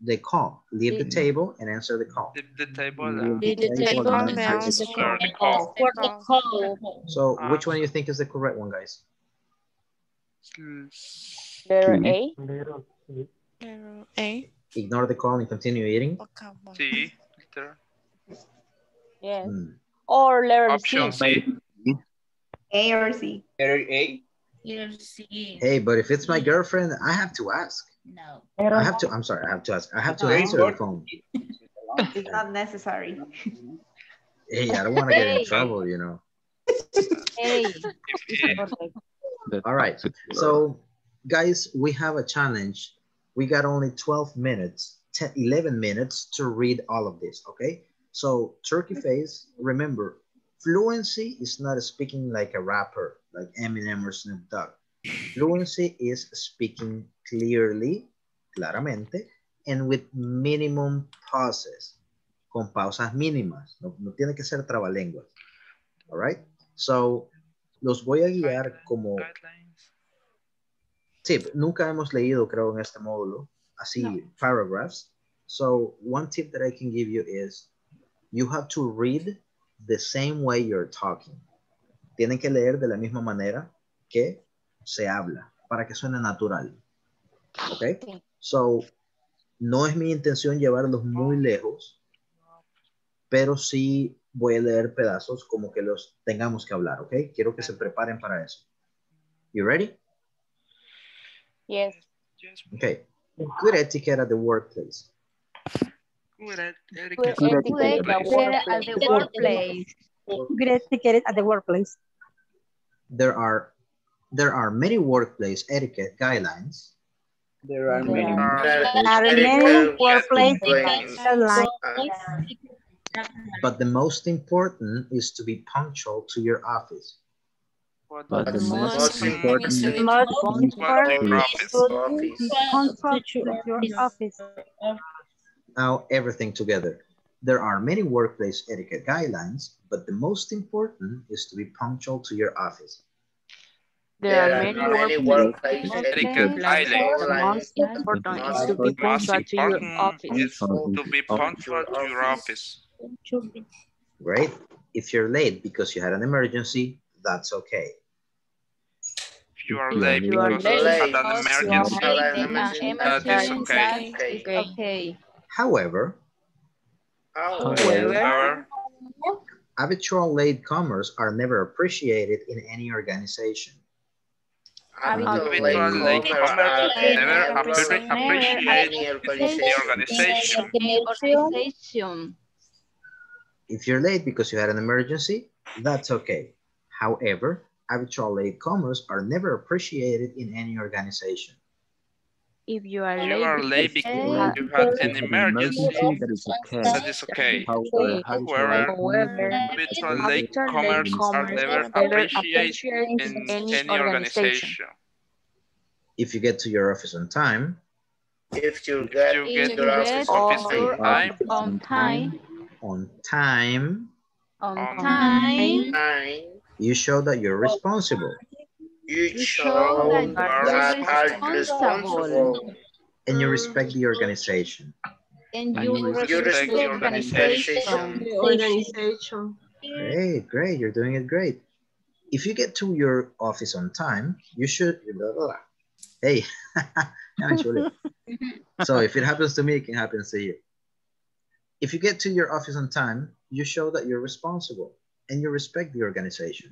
The call. Leave the table and answer the call. Leave the table. Leave the table and answer the Answer the call. call. So Ah. which one do you think is the correct one, guys? Letter A. Little sí. Letter A. Ignore the call and continue eating. Sí. Letter. Yes. Hmm. Or letter Option C. C. A or C. Letter A. Hey, but if it's my girlfriend, I have to ask. No. I have to, I'm sorry, I have to ask. I have to answer the phone. [LAUGHS] It's not necessary. Hey, I don't want to get in trouble, you know. Hey. [LAUGHS] All right. So, guys, we have a challenge. We got only 12 minutes, 10, 11 minutes to read all of this, okay? So, turkey face, remember, fluency is not speaking like a rapper, like Eminem or Snoop Dogg. Fluency is speaking clearly, claramente, and with minimum pauses, con pausas mínimas. No, no tiene que ser trabalenguas. All right? So, los voy a guiar como Nunca hemos leído, creo, en este módulo, así, paragraphs. So, one tip that I can give you is, you have to read the same way you're talking. Tienen que leer de la misma manera que se habla, para que suene natural. ¿Ok? So, no es mi intención llevarlos muy lejos, pero sí voy a leer pedazos como que los tengamos que hablar, ¿ok? Quiero que se preparen para eso. You ready? Yes. Okay. Good etiquette at the workplace. Good at- Good Good etiquette at the workplace. Good etiquette at the workplace. There are there are many workplace etiquette guidelines, There are many. There are many workplace guidelines. but the most important is to be punctual to your office. But the most important Most is important be punctual to your office. Now everything together. There are many workplace etiquette guidelines, but the most important is to be punctual to your office. There are many workplace Etiquette islands. The most important is to be punctual to your important office. is to be punctual to your office. Great. If you're late because you had an emergency, that's okay. If you are late You because you late had an emergency, that is okay. Okay. Oh. However, However, habitual latecomers are never appreciated in any organization. habitual latecomers never appre- appreciate the organization. Organization. If you're late because you had an emergency, that's okay. However, habitual latecomers are never appreciated in any organization. If you are You are late because you had an emergency, that is okay. that is okay. However, However, However, habitual latecomers are never appreciated in any organization. If you get to your office on time, If you get You get your office office on on time, On time. on time, On On time. time, you show that you're responsible you show show that that you are are responsible. and you respect the organization. And And you you respect respect the the organization. Organization. Great, great, you're doing it great. If you get to your office on time, you should, blah, blah, blah. hey, [LAUGHS] yan [LAUGHS] so if it happens to me, it can happen to you. If you get to your office on time, you show that you're responsible and you respect the organization.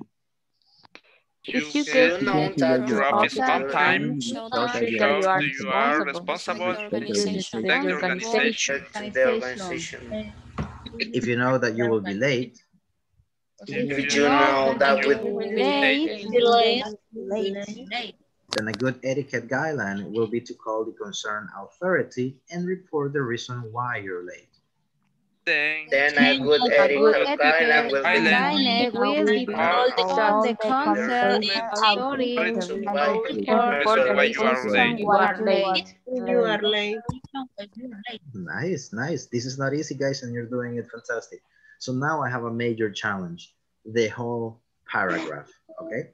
you If you get get know that your office on time, Show Show that that you you shows are that you are responsible. responsible, Organization. respect the organization. The organization. If you know that you will be late, If you know that with Late. then a good etiquette guideline will be to call the concerned authority and report the reason why you're late. Then then a good A good etiquette guideline etiquette will be guideline will be All all the concern authority That's report the why you are reason late. you are late. You are late. Nice, nice. This is not easy, guys, and you're doing it fantastic. So now I have a major challenge, the whole paragraph, okay?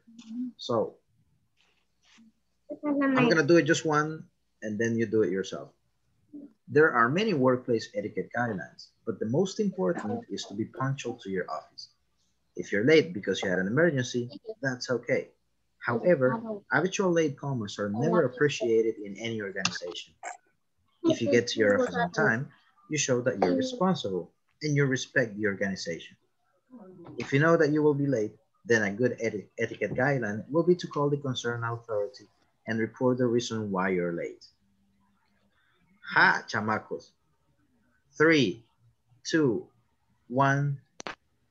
So I'm gonna do it just one, and then you do it yourself. There are many workplace etiquette guidelines, but the most important is to be punctual to your office. If you're late because you had an emergency, that's okay. However, habitual latecomers are never appreciated in any organization. If you [LAUGHS] get to your office on time, you show that you're responsible and you respect the organization. If you know that you will be late, then a good eti- etiquette guideline will be to call the concerned authority and report the reason why you're late. Ha, chamacos. Three, two, one,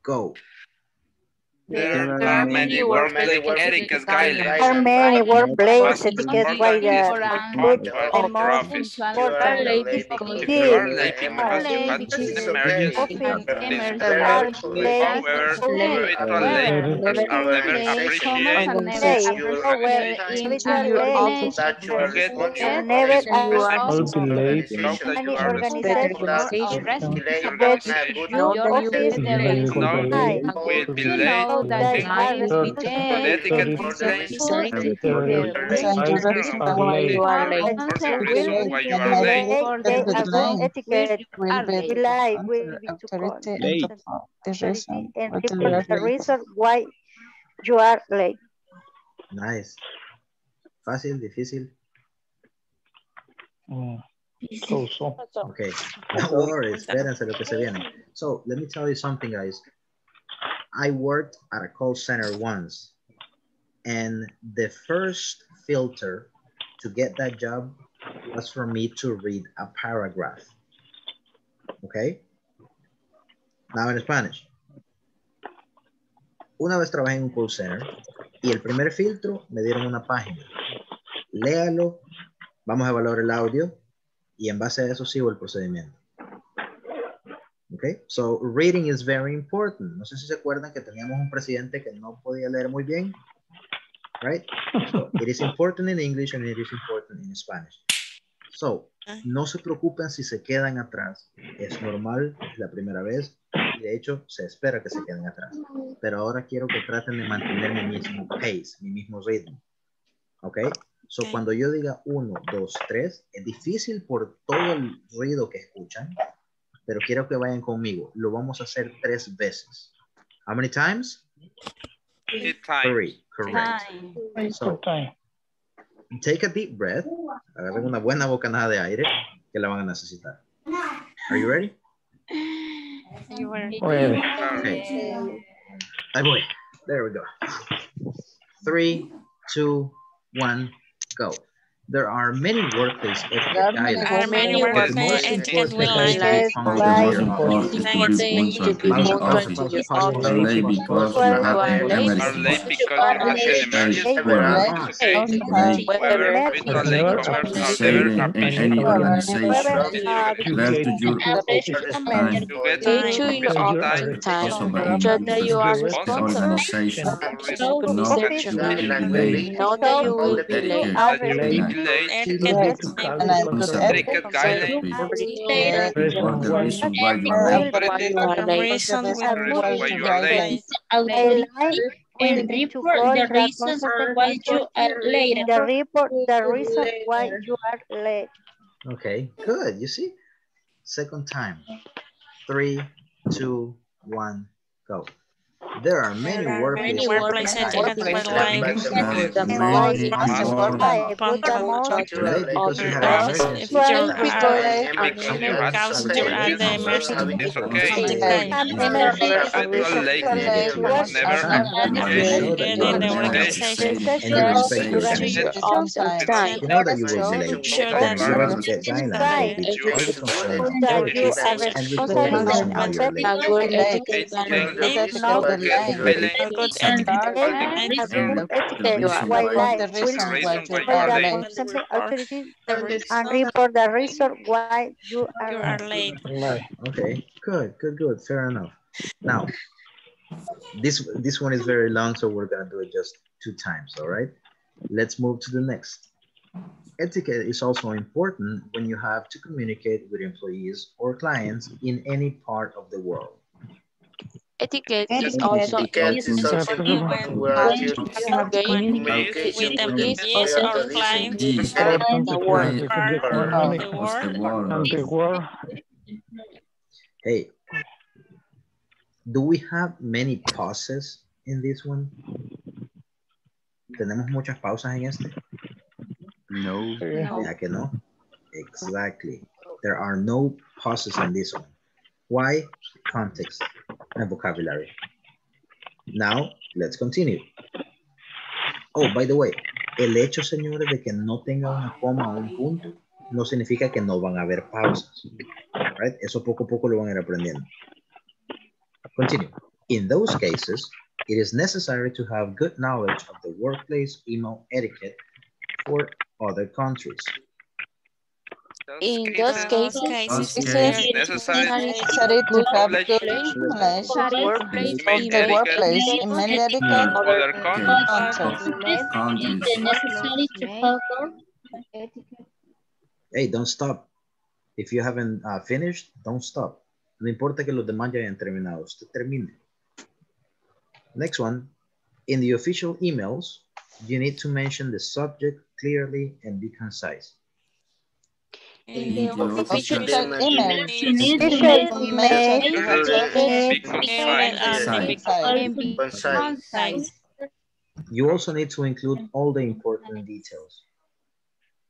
go. There are many workplace etiquette There are many workplace etiquette Important is to guidelines, be but punctual the to your most office. important late is to because If be are late because you had Because an emergency, are is okay. late However, late. habitual latecomers are never appreciated. Late. your However, organization. habitual your late office that you are Get responsible are never are I'll be late. Show that any you are organization organization. that responsible. your Know that you office will be Then late. You Now will be Hi. late. will be You late. know that that the are time will be But there. etiquette Thirty- guidelines thirty- are are late. You are late. Report the reason why you are Late, late. they are good etiquette. Be live will be to call Late. authority and report the reason why you are late. Nice. Fácil, difícil. Mm. So, so. Okay. No worries. Espérense lo que se viene. So let me tell you something, guys. I worked at a call center once, and the first filter to get that job was for me to read a paragraph. Okay? Now in Spanish. Una vez trabajé en un call center y el primer filtro me dieron una página. Léalo, vamos a evaluar el audio y en base a eso sigo el procedimiento. Okay, so reading is very important. No sé si se acuerdan que teníamos un presidente que no podía leer muy bien. Right? So it is important in English and it is important in Spanish. So, no se preocupen si se quedan atrás. Es normal, es la primera vez. Y de hecho, se espera que se queden atrás. Pero ahora quiero que traten de mantener mi mismo pace, mi mismo ritmo. ¿Ok? So, cuando yo diga uno, dos, tres, es difícil por todo el ruido que escuchan, pero quiero que vayan conmigo. Lo vamos a hacer tres veces. How many times? Three. Three, correct. So, take a deep breath. Agarren una buena bocanada de aire que la van a necesitar. Are you ready? Ready. Okay. Ahí voy. There we go. Three, two, one, go. There are many workplace etiquette There are many The workplace most etiquette important guidelines. is found in your office. Most important is to be punctual to your office. Are late because you have an Are late because you have an emergency. Whether with or late comers are say never in, any organization. You Left to your time get to your office time. also that you are responsible. organization. Know Know that you will be late. Know that you will be late. that you will be late. Etiquette guidelines. Or the reason why you are late. Reason Why you are late. And report the reasons why you are late. The report the reason why you are late. Okay, good. You see? Second time. Three, two, one, go. There are many There are workplace many workplace etiquette guidelines. The many more Late because you have an If you're Right. Because you had because you're the emergency. It's okay. Something But you are late. Never Get in the organization. And you respect your Your time. You know that you will be late. Sure And that you have to get guidelines. Be sure to confirm all the cases and report the reason why you're A late. good etiquette guidelines. A good etiquette You are will reason why report you are the late. authority and report the reason why you you are are late. Okay, good, good, good. Fair enough. Now, this this one is very long, so we're gonna do it just two times, all right? Let's move to the next. Etiquette is also important when you have to communicate with employees or clients in any part of the world. Etiquette is also Etiquette is also important where you Communicate with employees or clients G. the work Right. part of the What's the world. word? And the word Hey, do we have many pauses in this one? ¿Tenemos muchas pausas en este? No. Ya que no. Exactly. There are no pauses in this one. Why? Context and vocabulary. Now, let's continue. Oh, by the way, el hecho, señores, de que no tenga una coma o un punto, no significa que no van a haber pausas. Right? Eso poco a poco lo van a ir aprendiendo. Continue. In those cases, it is necessary to have good knowledge of the workplace email etiquette for other countries. In those cases, Cases, it it is is necessary necessary to have knowledge good knowledge workplace of the email workplace email etiquette other countries. countries. Countries. necessary to cover Hey, don't stop. If you haven't uh, finished, don't stop. No importa que los demás ya hayan terminado. Usted termine. Next one. In the official emails, you need to mention the subject clearly and be concise. In the official official email, email, Official Be email. concise. Concise. You also need to include all the important details.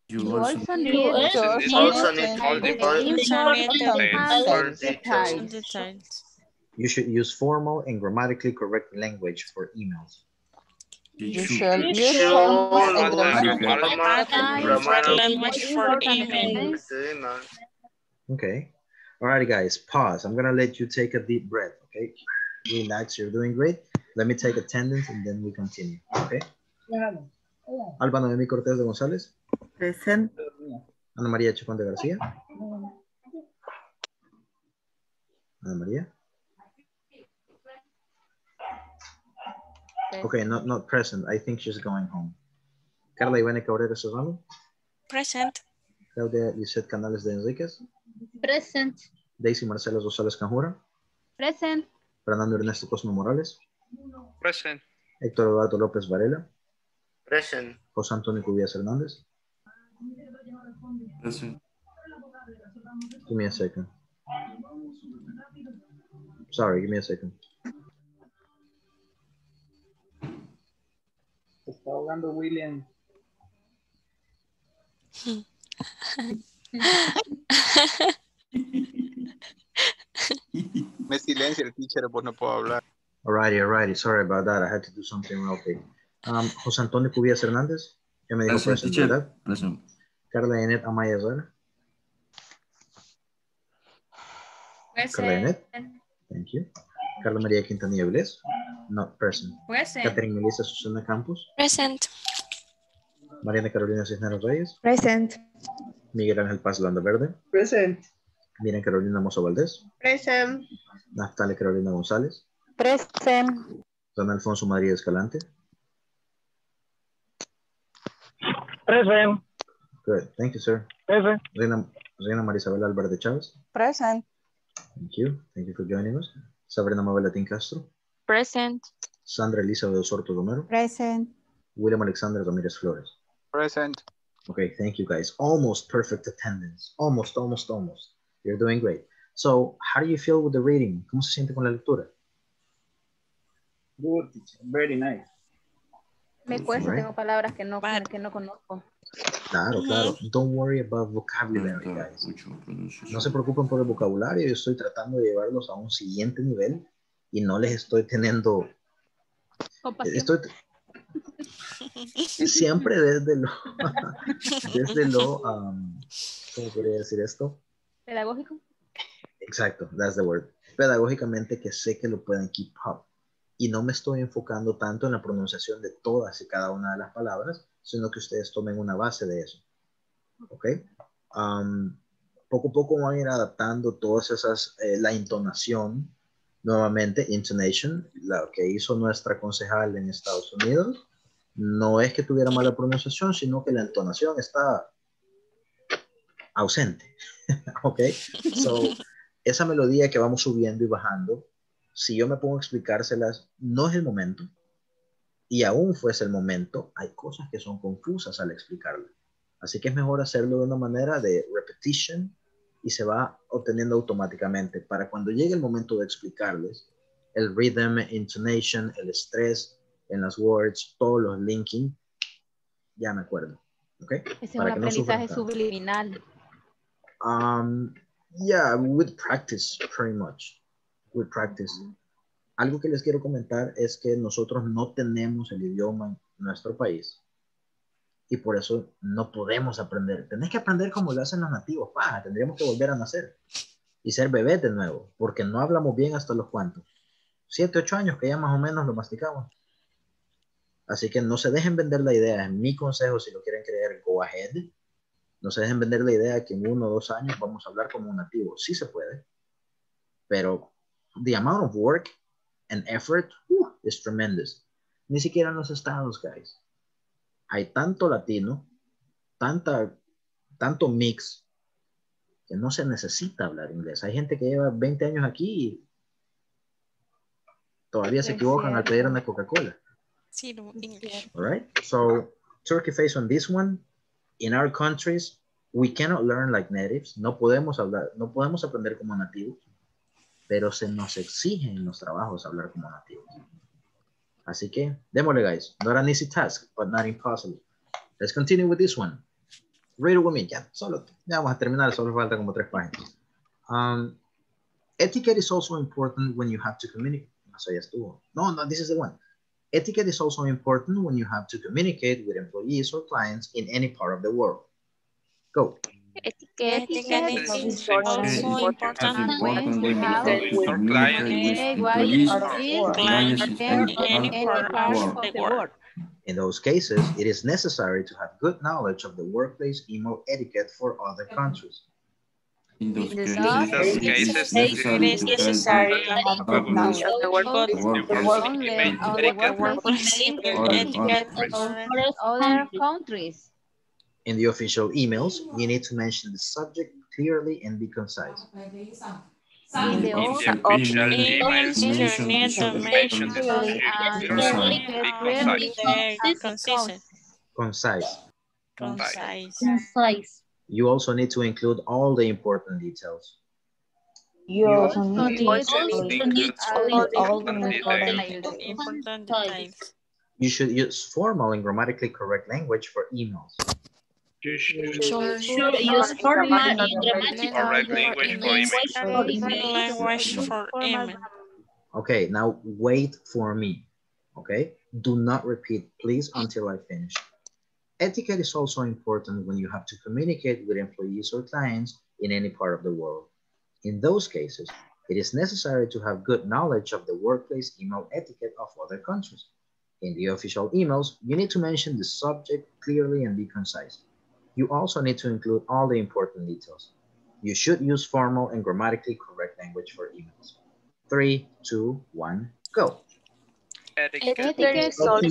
You also Also need all the Important details. details. You should use formal and grammatically correct language for emails. You you should shall use Should formal and Grammatical. grammatical Correct language for email. Okay. Alrighty, guys, pause. I'm gonna let you take a deep breath, okay? Relax, you're doing great. Let me take attendance and then we continue, okay? Alba Noemí Cortés de González. Present. Ana María Chacón de García. Ana María. Okay, not, not present. I think she's going home. Carla Ivane Cabrera Serrano. Present. Claudia Lisette Canales de Enríquez. Present. Daisy Marcela Rosales Canjura. Present. Fernando Ernesto Cosmo Morales. Present. Héctor Eduardo López Varela. Present. José Antonio Cubillas Hernández. Present. Give me a second. Sorry, give me a second. Se está ahogando William. [LAUGHS] Me silencia el teacher, pues no puedo hablar. Alrighty, alrighty. Sorry about that. I had to do something real quick. Um, José Antonio Cubillas Hernández. Ya me dijo Present, present, teacher. ¿verdad? Present. Carla Enet Amaya Herrera. Carla Enet. Thank you. Carla María Quintanilla Vilés. Not present. Present. Catherine Melissa Susana Campos. Present. Mariana Carolina Cisneros Reyes. Present. Miguel Ángel Paz Landa Verde. Present. Miriam Carolina Mozo Valdés. Present. Naftali Carolina González. Present. Don Alfonso María Escalante. Present. Good. Thank you, sir. Present. Reina, Reina Marisabel Álvarez Chávez. Present. Thank you. Thank you for joining us. Sabrina Mabel Latín Castro. Present. Sandra Elizabeth Osorto Romero. Present. William Alexander Ramírez Flores. Present. Okay, thank you guys. Almost perfect attendance. Almost, almost, almost. You're doing great. So, how do you feel with the reading? ¿Cómo se siente con la lectura? Good. Very nice. Me cuesta, tengo palabras que no, que no conozco. Claro, claro. Don't worry about vocabulary, guys. No se preocupen por el vocabulario. Yo estoy tratando de llevarlos a un siguiente nivel y no les estoy teniendo. Compasión. Estoy siempre desde lo, [LAUGHS] desde lo, um, ¿cómo podría decir esto? Pedagógico. Exacto, that's the word. Pedagógicamente que sé que lo pueden keep up. Y no me estoy enfocando tanto en la pronunciación de todas y cada una de las palabras, sino que ustedes tomen una base de eso. ¿Ok? Um, poco a poco van a ir adaptando todas esas, eh, la entonación, nuevamente, intonation, lo que hizo nuestra concejal en Estados Unidos, no es que tuviera mala pronunciación, sino que la entonación está ausente. [LAUGHS] ¿Ok? So, esa melodía que vamos subiendo y bajando, si yo me pongo a explicárselas, no es el momento. Y aún fuese el momento, hay cosas que son confusas al explicarlas. Así que es mejor hacerlo de una manera de repetition y se va obteniendo automáticamente para cuando llegue el momento de explicarles el rhythm, intonation, el estrés en las words, todos los linking, ya me acuerdo. ¿Ok? Ese es Para un no sufran aprendizaje subliminal. Um, yeah, with practice, pretty much. Practice. Algo que les quiero comentar es que nosotros no tenemos el idioma en nuestro país y por eso no podemos aprender. Tenés que aprender como lo hacen los nativos. Paja, tendríamos que volver a nacer y ser bebés de nuevo, porque no hablamos bien hasta los cuantos. Siete, ocho años que ya más o menos lo masticamos. Así que no se dejen vender la idea. Es mi consejo, si lo quieren creer, go ahead. No se dejen vender la idea que en uno o dos años vamos a hablar como un nativo. Sí se puede, pero the amount of work and effort uh, is tremendous. Ni siquiera en los estados, guys. Hay tanto latino, tanta, tanto mix, que no se necesita hablar inglés. Hay gente que lleva 20 años aquí y todavía se equivocan al pedir una Coca-Cola. Zero English. All right. So, turkey face on this one. In our countries, we cannot learn like natives. No podemos hablar, no podemos aprender como nativos, pero se nos exige en los trabajos hablar como nativos. Así que, démosle, guys. Not an easy task, but not impossible. Let's continue with this one. Read it with me. Ya, solo, ya vamos a terminar. Solo falta como tres páginas. Um, etiquette is also important when you have to communicate. Ya estuvo. No, no, this is the one. Etiquette is also important when you have to communicate with employees or clients in any part of the world. Go. Etiquette Etiquette is is also also important important when when have you to communicate employees or clients in any part part of of the the world. world. In those cases, it is necessary to have good knowledge of the workplace email etiquette for other countries. In those In those cases, cases, it is necessary to have good good knowledge knowledge of the workplace the workplace Only email etiquette for other countries. Other countries. In the official emails, you need to mention the subject clearly and be concise. In the official emails, emails, you mention the need to subject mention clearly clearly and and be concise. be Be uh, concise. concise. Concise. Concise. Concise. You also need to include all the important details. You also also need need to to include include all the important important details. details. Important details. You should use formal and grammatically correct language for emails. You should Should use formal and grammatical correct language for email. for email. Language for email. Okay, now wait for me. Okay, do not repeat, please, until I finish. Etiquette is also important when you have to communicate with employees or clients in any part of the world. In those cases, it is necessary to have good knowledge of the workplace email etiquette of other countries. In the official emails, you need to mention the subject clearly and be concise. You also need to include all the important details. You should use formal and grammatically correct language for emails. Three, two, one, go. Etiquette. Etiquette is also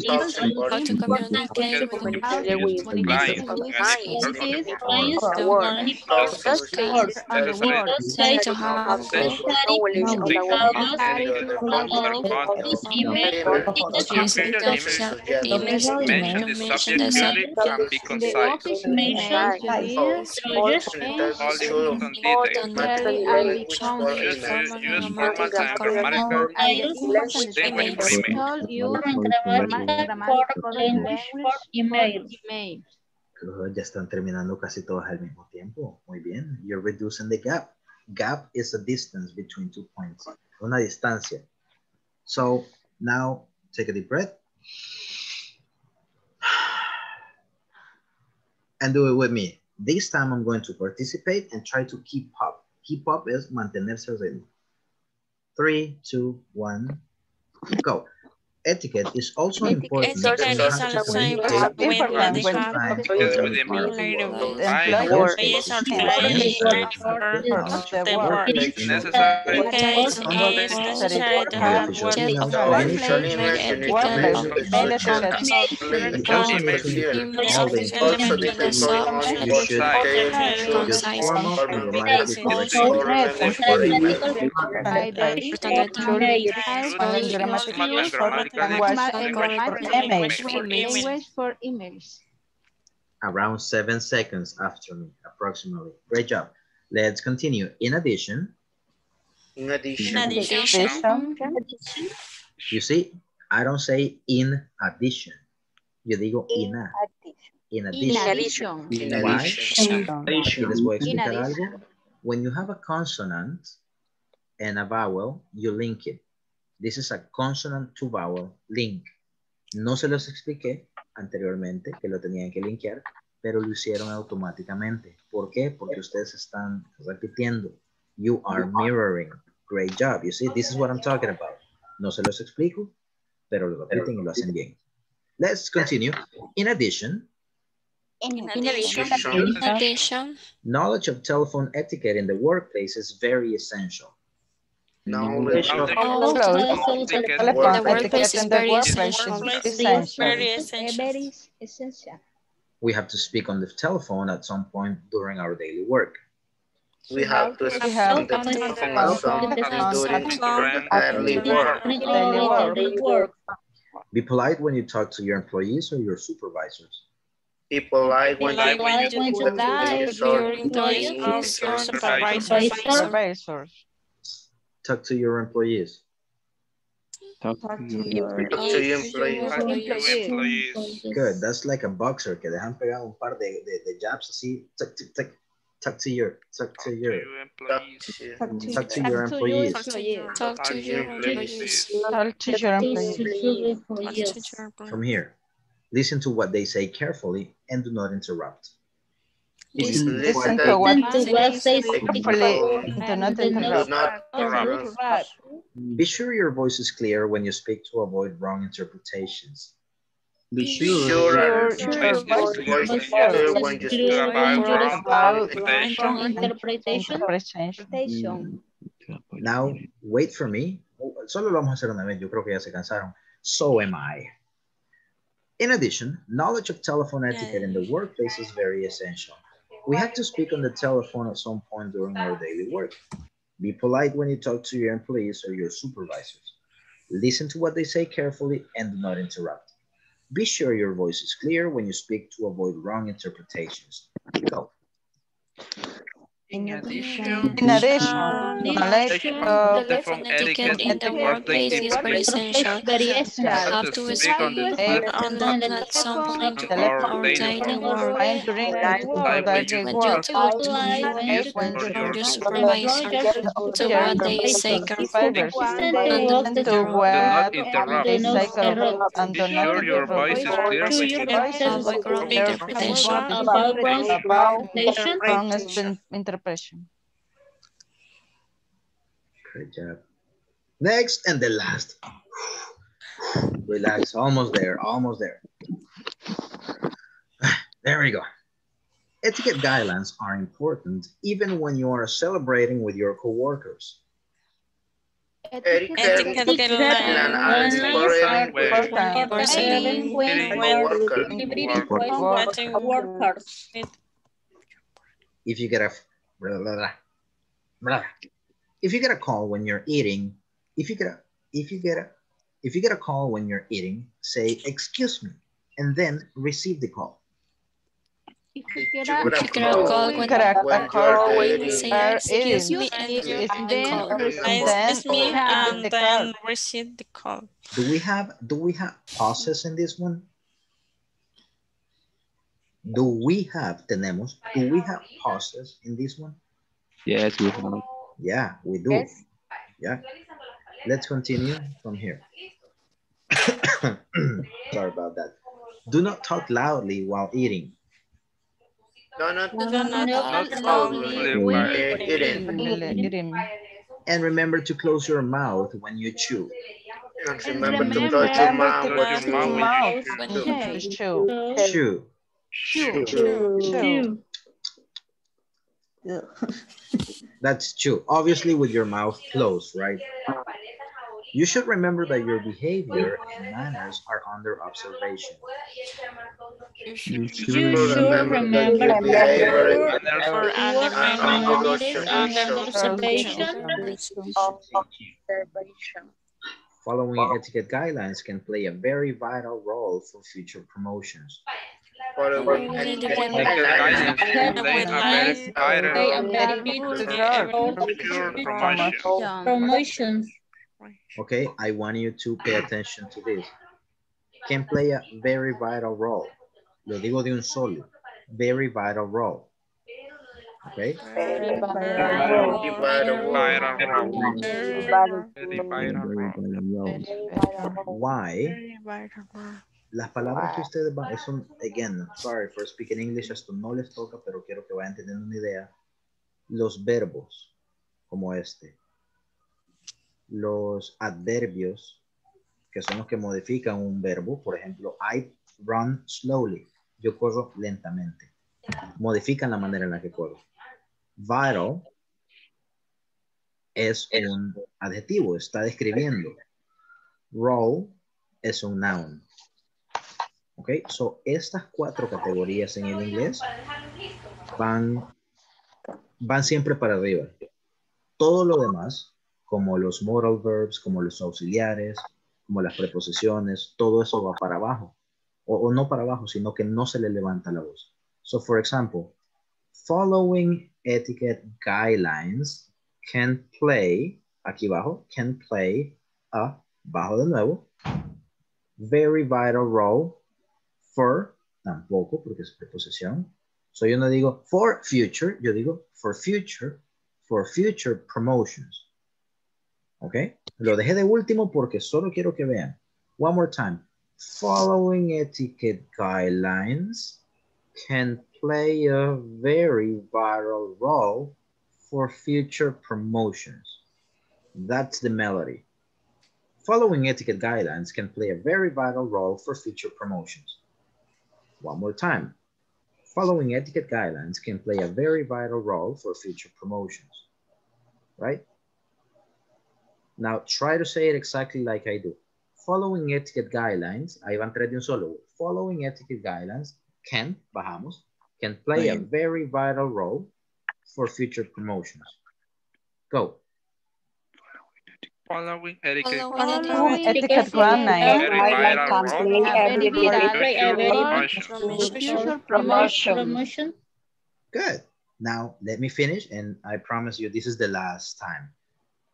How to communicate with Clients, clients. This is clients For to work. many Those purposes cases, on the. Say to have Study knowledge of the knowledge work. of this email Use etiquette. the official emails Mention the subject clearly and be concise. office the year, charges, All the important details. important Very details. early Use, Formal and grammatical and correct grammatical items language for email. Told you grammatical for language for email. email. Good, Ya están terminando casi todas al mismo tiempo. Muy bien. You're reducing the gap. Gap is a distance between two points. Una distancia. So now take a deep breath. [SIGHS] And do it with me. This time I'm going to participate and try to keep up. Keep up is mantenerse al ritmo. Three, two, one, go. Etiquette is also important. Etiquette when you is have to also communicate important with when clients you or Etiquette with. Employees Employees are Employees trained for the work. It's necessary. Etiquette is necessary to In the have official work emails, workplace you need to mention etiquette You also need to include all the important details. You should use formal and grammatically correct language for email. Emails. Around seven seconds after me, approximately. Great job. Let's continue. In addition, In addition, In addition, you see, I don't say in addition. Yo digo in a. In In addition. addition. in Why? addition, Y les voy a In explicar addition. algo. When you have a consonant and a vowel, you link it. This is a consonant to vowel link. No se los expliqué anteriormente que lo tenían que linkear, pero lo hicieron automáticamente. ¿Por qué? Porque ustedes están repitiendo. You are mirroring. Great job. You see, this is what I'm talking about. No se los explico, pero lo repiten y lo hacen bien. Let's continue. In addition, In In addition, addition. in addition, knowledge of telephone etiquette in the workplace is very essential. Knowledge of Also, Etiquette the work. workplace is very essential. workplace is very essential. We have to speak on the telephone at some point during our daily work. we have to speak on the telephone at some point during During daily work. Be polite when you talk to your employees or your supervisors. People like when Like you when When you talk to your your employees or your supervisors. Supervisors. Talk to your employees. Talk talk to your employees. employees. Good. That's like a boxer que dejan pegado un par de, de, de jabs así. Tuck, tuck, tuck. Talk to your, talk to your, talk to your. Talk to your employees. Talk to your employees. Talk to your employees. From here, listen to what they say carefully and do not interrupt. Listen Listen to to what what they they say say carefully. Do not interrupt. Be sure your voice is clear when you speak to avoid wrong interpretations. Be Be sure. sure Sure, your voice is clear when you speak About about wrong interpretation. Interpretation. Mm. Now, wait for me. Solo lo vamos a hacer una vez. Yo creo que ya se cansaron. So am I. In addition, knowledge of telephone etiquette in the workplace is very essential. We have to speak on the telephone at some point during our daily work. Be polite when you talk to your employees or your supervisors. Listen to what they say carefully and do not interrupt. Be sure your voice is clear when you speak to avoid wrong interpretations. Go. In addition, Um, knowledge of telephone etiquette in the workplace is very essential. Very You essential. have to speak on not something or daily work. Fine during night or direct When you work. talk to When your you or your supervisor, to what they say carefully. Listen to Do what not interrupt. they say carefully and Be do not sure your voice is clear when you Avoid wrong interpretation. about wrong spin- interpretation. Great job. Next and the last. [SIGHS] Relax, almost there, almost there. [SIGHS] There we go. Etiquette guidelines are important even when you are celebrating with your coworkers. Etiquette Etiquette guidelines are important Important. workers. If you get a blah, blah, blah, blah. if you get a call when you're eating, if you get a if you get a if you get a call when you're eating, say excuse me, and then receive the call. If you get a get Get a call when Get a- when a call you're when dating. say excuse me and It's you then. Excuse me and then receive the call. Do we have do we have pauses in this one? Do we have tenemos? Do we have pauses in this one? Yes, we have. Yeah, we do. Yes. Yeah. Let's continue from here. Sorry about that. Do not talk loudly while eating. No, no, Do not not talk loudly loudly when when you're eating. Eating. And remember to close your mouth when you chew. And remember to remember close your to mouth close your mouth Mouth when you chew. chew. Chew. Chew. [LAUGHS] That's chew. Obviously with your mouth closed, right? You should remember that your behavior and manners are under observation. You You should should You should Remember remember that your behavior that and manners are under under observation. observation. Following etiquette guidelines can play a very vital role for future promotions. Following etiquette guidelines Play a very vital They are very role good for about future promotion. promotions. Okay, I want you to pay attention to this. Can play a very vital role. Lo digo de un solo. Very vital role. Okay? Very vital role. Viral role. Very viral role. Why? Las palabras que ustedes van, eso, again, sorry for speaking English, esto no les toca, pero quiero que vayan teniendo una idea. Los verbos, como este. Los adverbios, que son los que modifican un verbo, por ejemplo, I run slowly. Yo corro lentamente. Modifican la manera en la que corro. Vital es un adjetivo, está describiendo. Role es un noun. Ok, so estas cuatro categorías en el inglés van, van siempre para arriba. Todo lo demás, como los modal verbs, como los auxiliares, como las preposiciones, todo eso va para abajo. O, o no para abajo, sino que no se le levanta la voz. So, for example, following etiquette guidelines can play, aquí abajo, can play a, bajo de nuevo, very vital role for, tampoco, porque es preposición. So yo no digo for future, yo digo for future, for future promotions. ¿Ok? Lo dejé de último porque solo quiero que vean. One more time. Following etiquette guidelines can play a very vital role for future promotions. That's the melody. Following etiquette guidelines can play a very vital role for future promotions. One more time. Following etiquette guidelines can play a very vital role for future promotions. Right? Now try to say it exactly like I do. Following etiquette guidelines, ahí van tres de un solo. Following etiquette guidelines can, bajamos, can play a very vital role for future promotions. Go. Following etiquette. Following Etiquette running. Very viral role. Very viral, promotion. Promotion. Good. Now, let me finish, and I promise you this is the last time.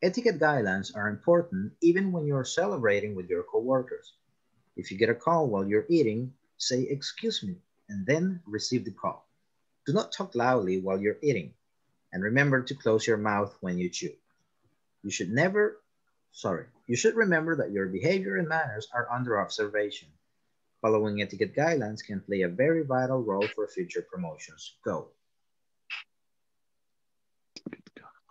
Etiquette guidelines are important even when you're celebrating with your coworkers. If you get a call while you're eating, say, excuse me, and then receive the call. Do not talk loudly while you're eating, and remember to close your mouth when you chew. You should never, sorry, you should remember that your behavior and manners are under observation. Following etiquette guidelines can play a very vital role for future promotions. Go.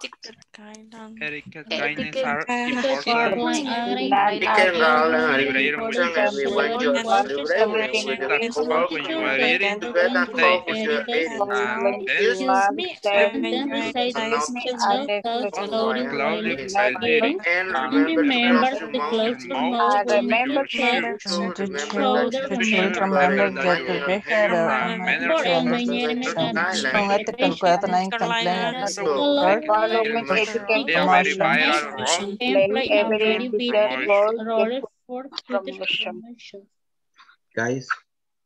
Etiquette guidelines. Etiquette Etiquette guidelines are guidelines important. Etiquette guidelines are important when you are celebrating with your Talk when you are eating. You better focus your eating. And Excuse then me, And then recite the talk closing loudly while eating. and And remember remember to to close close your your mouth. mouth when Remember you chew. to To remember that choose, you to choose, should remember remember get the behavior and Manners For are engineering Con and ethical guidelines can play an Etiquette active part They are very promotion. viral role. can play a very role for future promotion. Guys,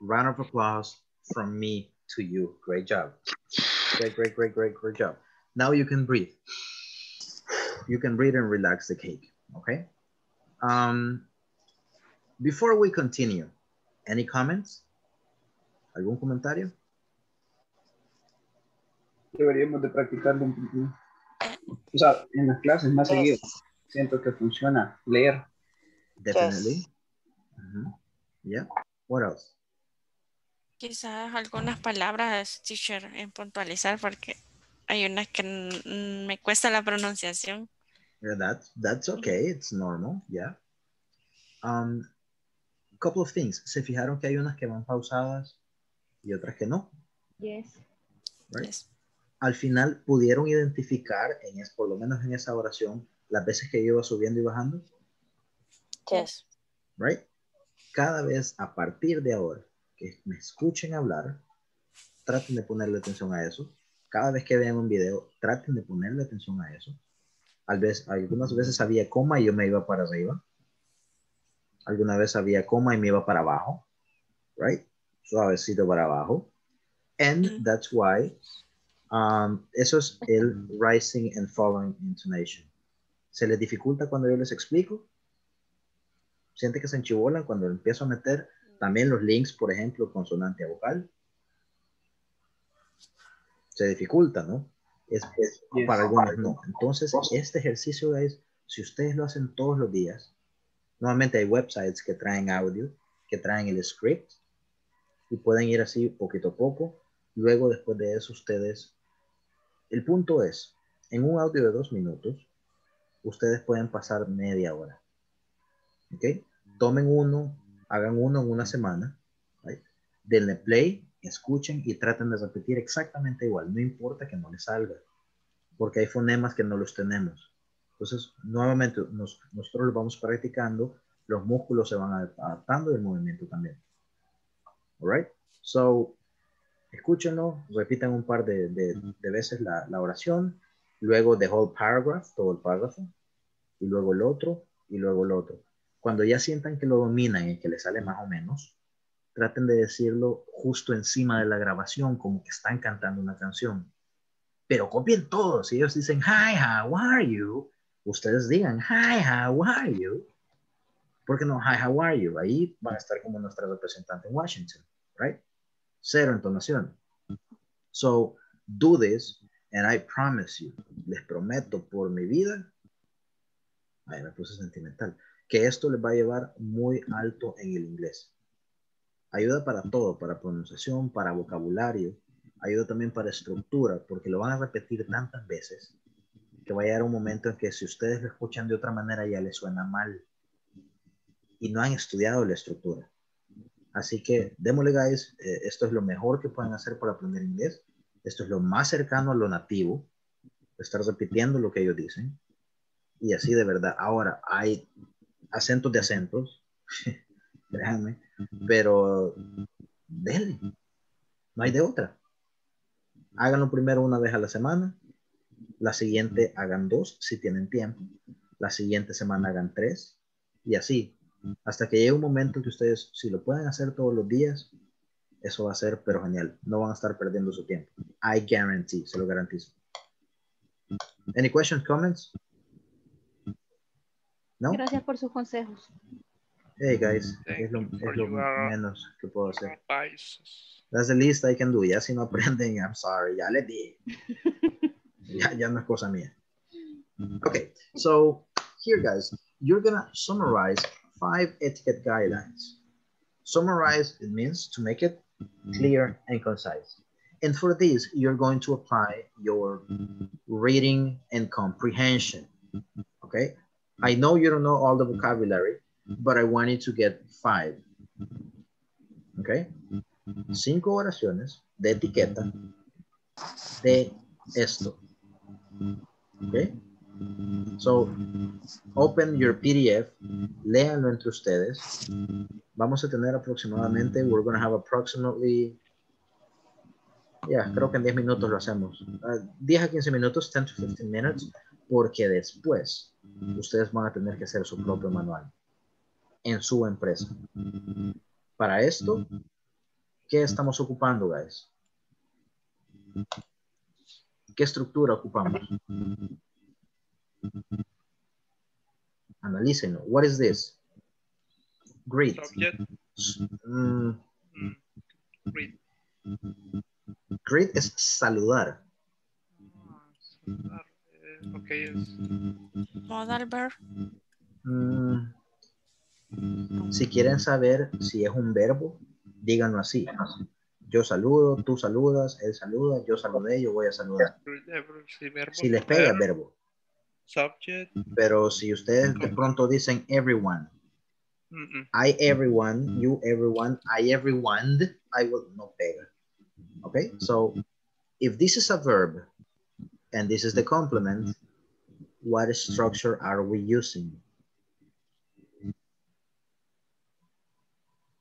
round of applause from me to you. Great job. Great, great, great, great, great job. Now you can breathe. You can breathe and relax the cake, okay? Um, before we continue, any comments? ¿Algún comentario? Deberíamos de practicarlo un poquito. O sea, en las clases más seguido. Siento que funciona. Leer. Definitely. Mhm. Yeah. What else? Quizás algunas palabras, teacher, en puntualizar, porque hay unas que me cuesta la pronunciación. Yeah, that's that's okay. It's normal. Yeah. Um, couple of things. Se fijaron que hay unas que van pausadas y otras que no. Yes. right? Al final pudieron identificar en es, por lo menos en esa oración las veces que yo iba subiendo y bajando, Yes. right? Cada vez a partir de ahora que me escuchen hablar, traten de ponerle atención a eso. Cada vez que vean un video, traten de ponerle atención a eso. Al vez, algunas veces había coma y yo me iba para arriba. Alguna vez había coma y me iba para abajo, right? Suavecito para abajo. And that's why um, eso es el rising and falling intonation. ¿Se les dificulta cuando yo les explico? ¿Siente que se enchivolan cuando empiezo a meter también los links, por ejemplo, consonante a vocal? Se dificulta, ¿no? Es, es- Yes. para algunos no. Entonces, este ejercicio es, si ustedes lo hacen todos los días, normalmente hay websites que traen audio, que traen el script, y pueden ir así poquito a poco. Luego, después de eso, ustedes... El punto es, en un audio de dos minutos, ustedes pueden pasar media hora. ¿Ok? Tomen uno, hagan uno en una semana, right? denle play, escuchen y traten de repetir exactamente igual, no importa que no les salga, porque hay fonemas que no los tenemos. Entonces, nuevamente, nos- nosotros lo vamos practicando, los músculos se van adaptando y el movimiento también. Alright? So, escúchenlo, repitan un par de, de- de veces la, la oración, luego the whole paragraph, todo el párrafo, y luego el otro, y luego el otro. Cuando ya sientan que lo dominan y que les sale más o menos, traten de decirlo justo encima de la grabación, como que están cantando una canción. Pero copien todo. Si ellos dicen, hi, how are you? Ustedes digan, hi, how are you? ¿Por qué no, hi, how are you? Ahí van a estar como nuestra representante en Washington, right? Cero entonación. So, do this, and I promise you, les prometo por mi vida, ay, me puse sentimental, que esto les va a llevar muy alto en el inglés. Ayuda para todo, para pronunciación, para vocabulario, ayuda también para estructura, porque lo van a repetir tantas veces que va a llegar un momento en que si ustedes lo escuchan de otra manera ya les suena mal y no han estudiado la estructura. Así que démosle, guys, eh, esto es lo mejor que pueden hacer para aprender inglés. Esto es lo más cercano a lo nativo, estar repitiendo lo que ellos dicen. Y así de verdad. Ahora, hay acentos de acentos, [LAUGHS] créanme, pero denle. No hay de otra. Háganlo primero una vez a la semana. La siguiente hagan dos si tienen tiempo. la siguiente semana hagan tres y así, hasta que llegue un momento que ustedes, si lo pueden hacer todos los días, eso va a ser pero genial. No van a estar perdiendo su tiempo. I guarantee, se lo garantizo. Any questions, comments? No? Gracias por sus consejos. Hey guys, Thank es lo, es menos que puedo hacer. advices. That's the least I can do. Ya si no aprenden, I'm sorry. Ya les di. [LAUGHS] ya, ya no es cosa mía. Okay, so here guys, you're gonna summarize five etiquette guidelines. Summarize, it means to make it clear and concise. And for this, you're going to apply your reading and comprehension. Okay, I know you don't know all the vocabulary, but I want you to get five. Okay, cinco oraciones de etiqueta de esto. Okay, so open your PDF, léanlo entre ustedes. Vamos a tener aproximadamente, we're going to have approximately, yeah, creo que en 10 minutos lo hacemos. Uh, 10 a 15 minutos, 10 to 15 minutes, porque después ustedes van a tener que hacer su propio manual en su empresa. Para esto, ¿qué estamos ocupando, guys? ¿Qué estructura ocupamos? Analícenlo. What is this? Greet. Subject, Mm, read. greet es saludar. Eh, Ok, es Modal verb. Mm, si quieren saber si es un verbo, díganlo así. Yo saludo, tú saludas, él saluda, yo saludé, yo voy a saludar. Si les pega, verb, verbo. Subject. Pero si ustedes de pronto dicen everyone, mm, mm. I everyone, you everyone, I everyone, I will no pega. Okay, so if this is a verb and this is the complement, what structure are we using?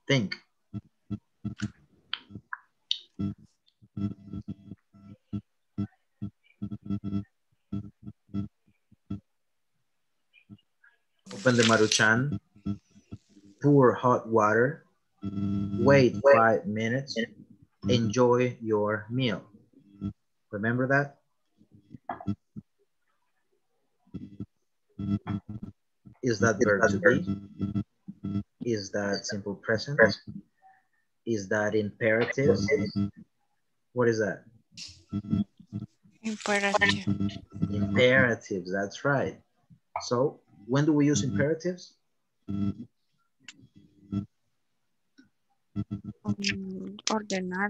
Think. Maruchan. Pour hot water. Wait mm-hmm. five minutes. Mm-hmm. Enjoy your meal. Remember that? Is that verb to be? Is that simple present? Is that imperative? What is that? Imperative. Imperatives, that's right. So when do we use imperatives? Mm, ordenar.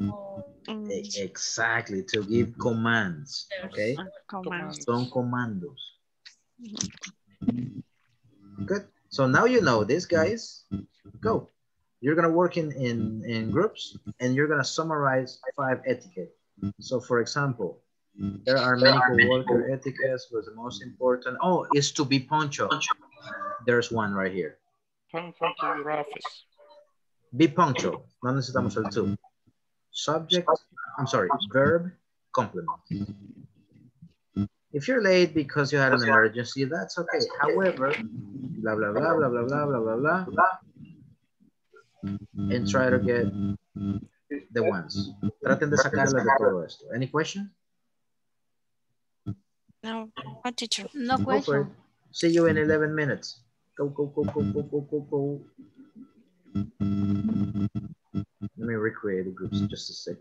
Mm, Exactly, to give commands, okay? commands. Son comandos. Good. So now you know this, guys. Go. You're gonna work in, in, in groups and you're gonna summarize five etiquette. So for example, there are many co-worker etiquettes, but the most important, oh, is to be punctual. There's one right here. To your office. Be punctual. No necesitamos el to. Subject, I'm sorry, verb, complement. If you're late because you had an emergency, that's okay. However, blah, blah, blah, blah, blah, blah, blah, blah, blah. And try to get the ones. Traten de sacarlas de todo esto. Any question? No, no teacher. No Go for it. question. See you in 11 minutes. Go, go, go, go, go, go, go, go. Let me recreate the groups just a sec.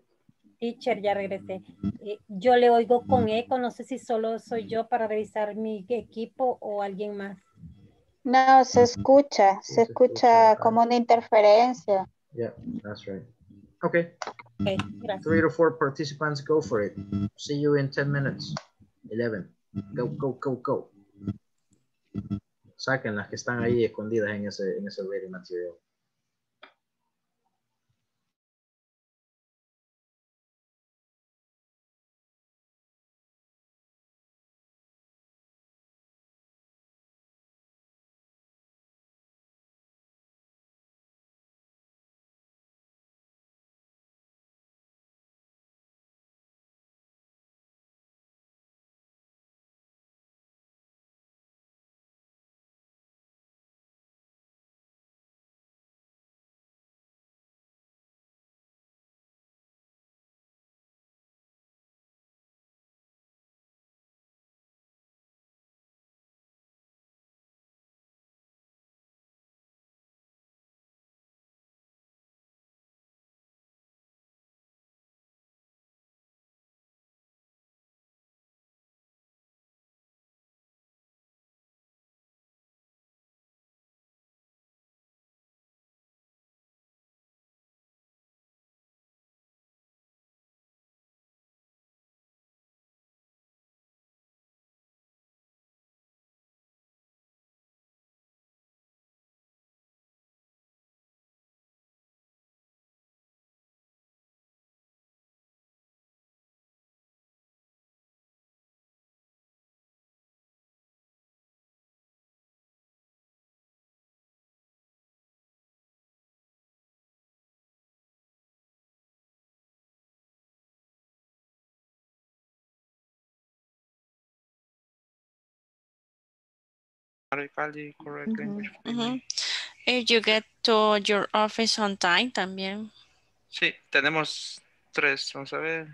Teacher, ya regresé. Eh, yo le oigo con eco, no sé si solo soy yo para revisar mi equipo o alguien más. No, se escucha, se escucha como una interferencia. Yeah, that's right. Okay, Ok, gracias. three to four participants, go for it. See you in 10 minutes. 11. Go, go, go, go. Saquen las que están ahí escondidas en ese, en ese material. Grammatically correct language. Ujú. If you get to your office on time también. Sí, tenemos tres, vamos a ver.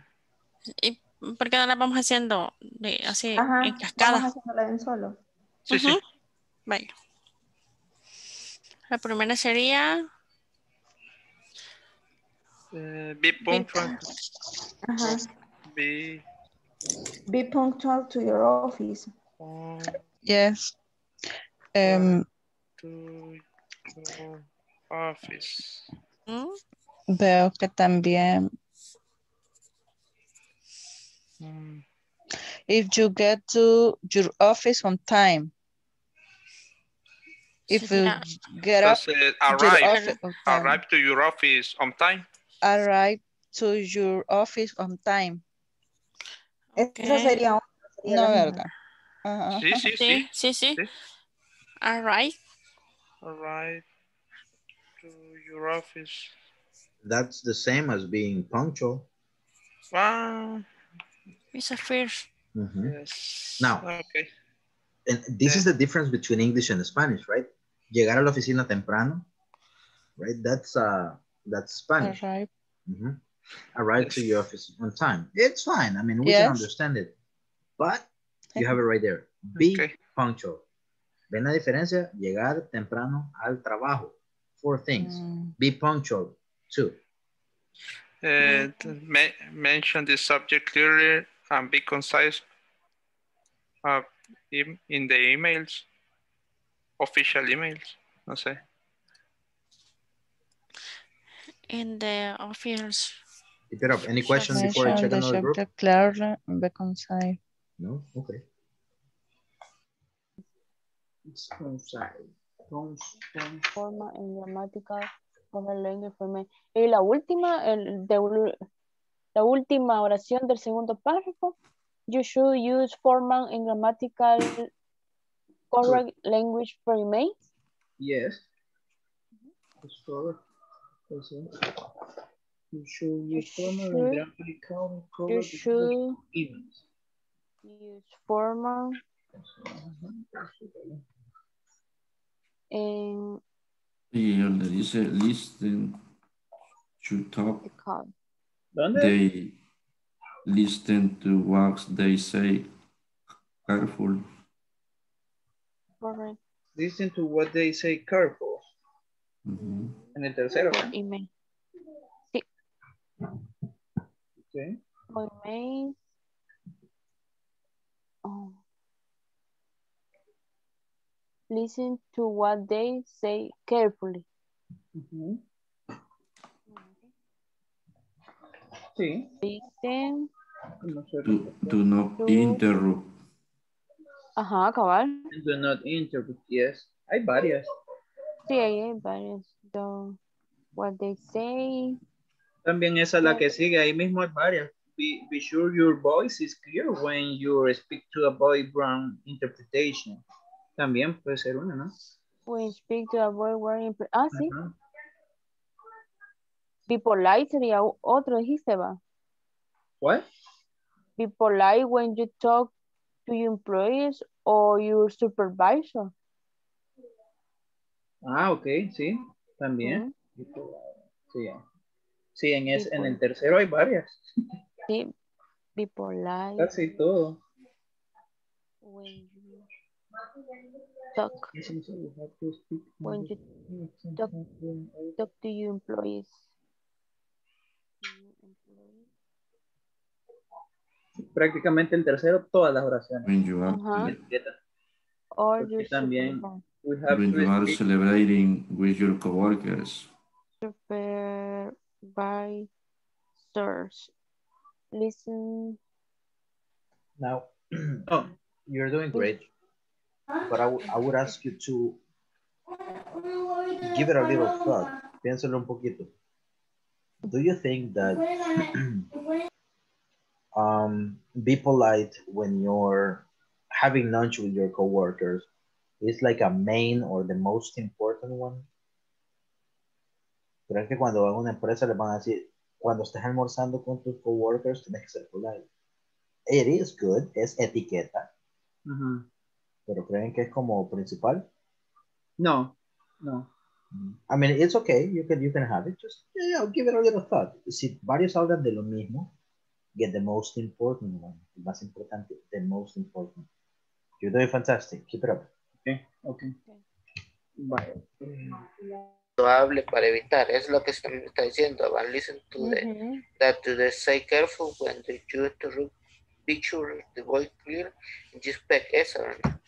¿Y por qué no las vamos haciendo de- así Ajá, en cascada? vamos haciéndola un solo. Sí, sí. Ujú. Vaya. La primera sería Eh, be punctual. Ajá. Be Be punctual to your office. Yes. Um, to your office. ¿Mm? veo que también Mm, if you get to your office on time. If you Sería- get up Entonces, to your arrive, office on time. arrive to your office on time. Arrive to your office on time. Esa Ok. sería otra. sería No, la misma. ¿verdad? Ajá. Sí, sí, Sí, sí. sí, sí. All right. Arrive to your office. That's the same as being punctual. Wow. It's a first. Mhm. Yes. Now, Okay. and this is the difference between English and Spanish, right? Llegar a la oficina temprano, right? That's uh, that's Spanish. Arrive. Mhm. Arrive to your office on time. It's fine. I mean, we Yes. can understand it, but you have it right there. Be Okay. punctual. ¿Ven la diferencia? Llegar temprano al trabajo. Four things. Mm. Be punctual. Two. Uh, me- mention the subject clearly and be concise uh, in, in the emails, official emails. No sé. In the office. Keep it up. Any questions before I check the another group? clearly and be concise. No? Okay. Con- Forma en gramática, forma language. Y la última, el de, la última oración del segundo párrafo. You should use formal and grammatical correct language for email. Yes. That's correct. That's it. You should use formal and grammatical You correct should events. use formal and Y donde dice listen to talk, call. ¿Dónde? they listen to what they say careful. Correct. Listen to what they say careful. Ujú. En el tercero. For email. Sí, Okay. for email. Oh. Listen to what they say carefully. Ujú. Sí. Listen. No sé. Do, do not interrupt. Ajá, cabal. Do not interrupt. Yes. Hay varias. Sí, ahí hay varios. The, what they say. También esa la que sigue. Ahí mismo hay varias. Be, be sure your voice is clear when you speak to avoid wrong interpretation. También puede ser una, ¿no? When speak to avoid wearing. Ah, sí. Be polite sería otro, dijiste, va. What? Be polite when you talk to your employees or your supervisor. Ah, ok, sí. También. Sí. Sí, en, es, en el tercero hay varias. Sí, be polite Casi todo. when you talk, when you talk, talk to your employees. Prácticamente el tercero, todas las oraciones. When you are, Ajá. Etiqueta. Or también we have when to you are celebrating with your coworkers. supervisors. Listen. Now, [CLEARS THROAT] oh, you're doing great, but I, would- I would ask you to give it a little thought. Piénsalo un poquito. Do you think that [CLEARS THROAT] um, be polite when you're having lunch with your coworkers is like a main or the most important one? ¿Creen que cuando a una empresa les van a decir, cuando estés almorzando con tus coworkers tienes que ser polite? It is good, es etiqueta, Ujú. Pero creen que es como principal. No, no. I mean, it's okay. You can, you can have it. Just, you know, give it a little thought. Si varios hablan de lo mismo, get the most important one. El más importante, the most important. You're doing fantastic. Keep it up. Okay, okay. Vale. Lo hable para evitar, es lo que está, me está diciendo. Van listen to the Ujú. that to the say careful when you to be sure the voice clear and just eso, ¿verdad?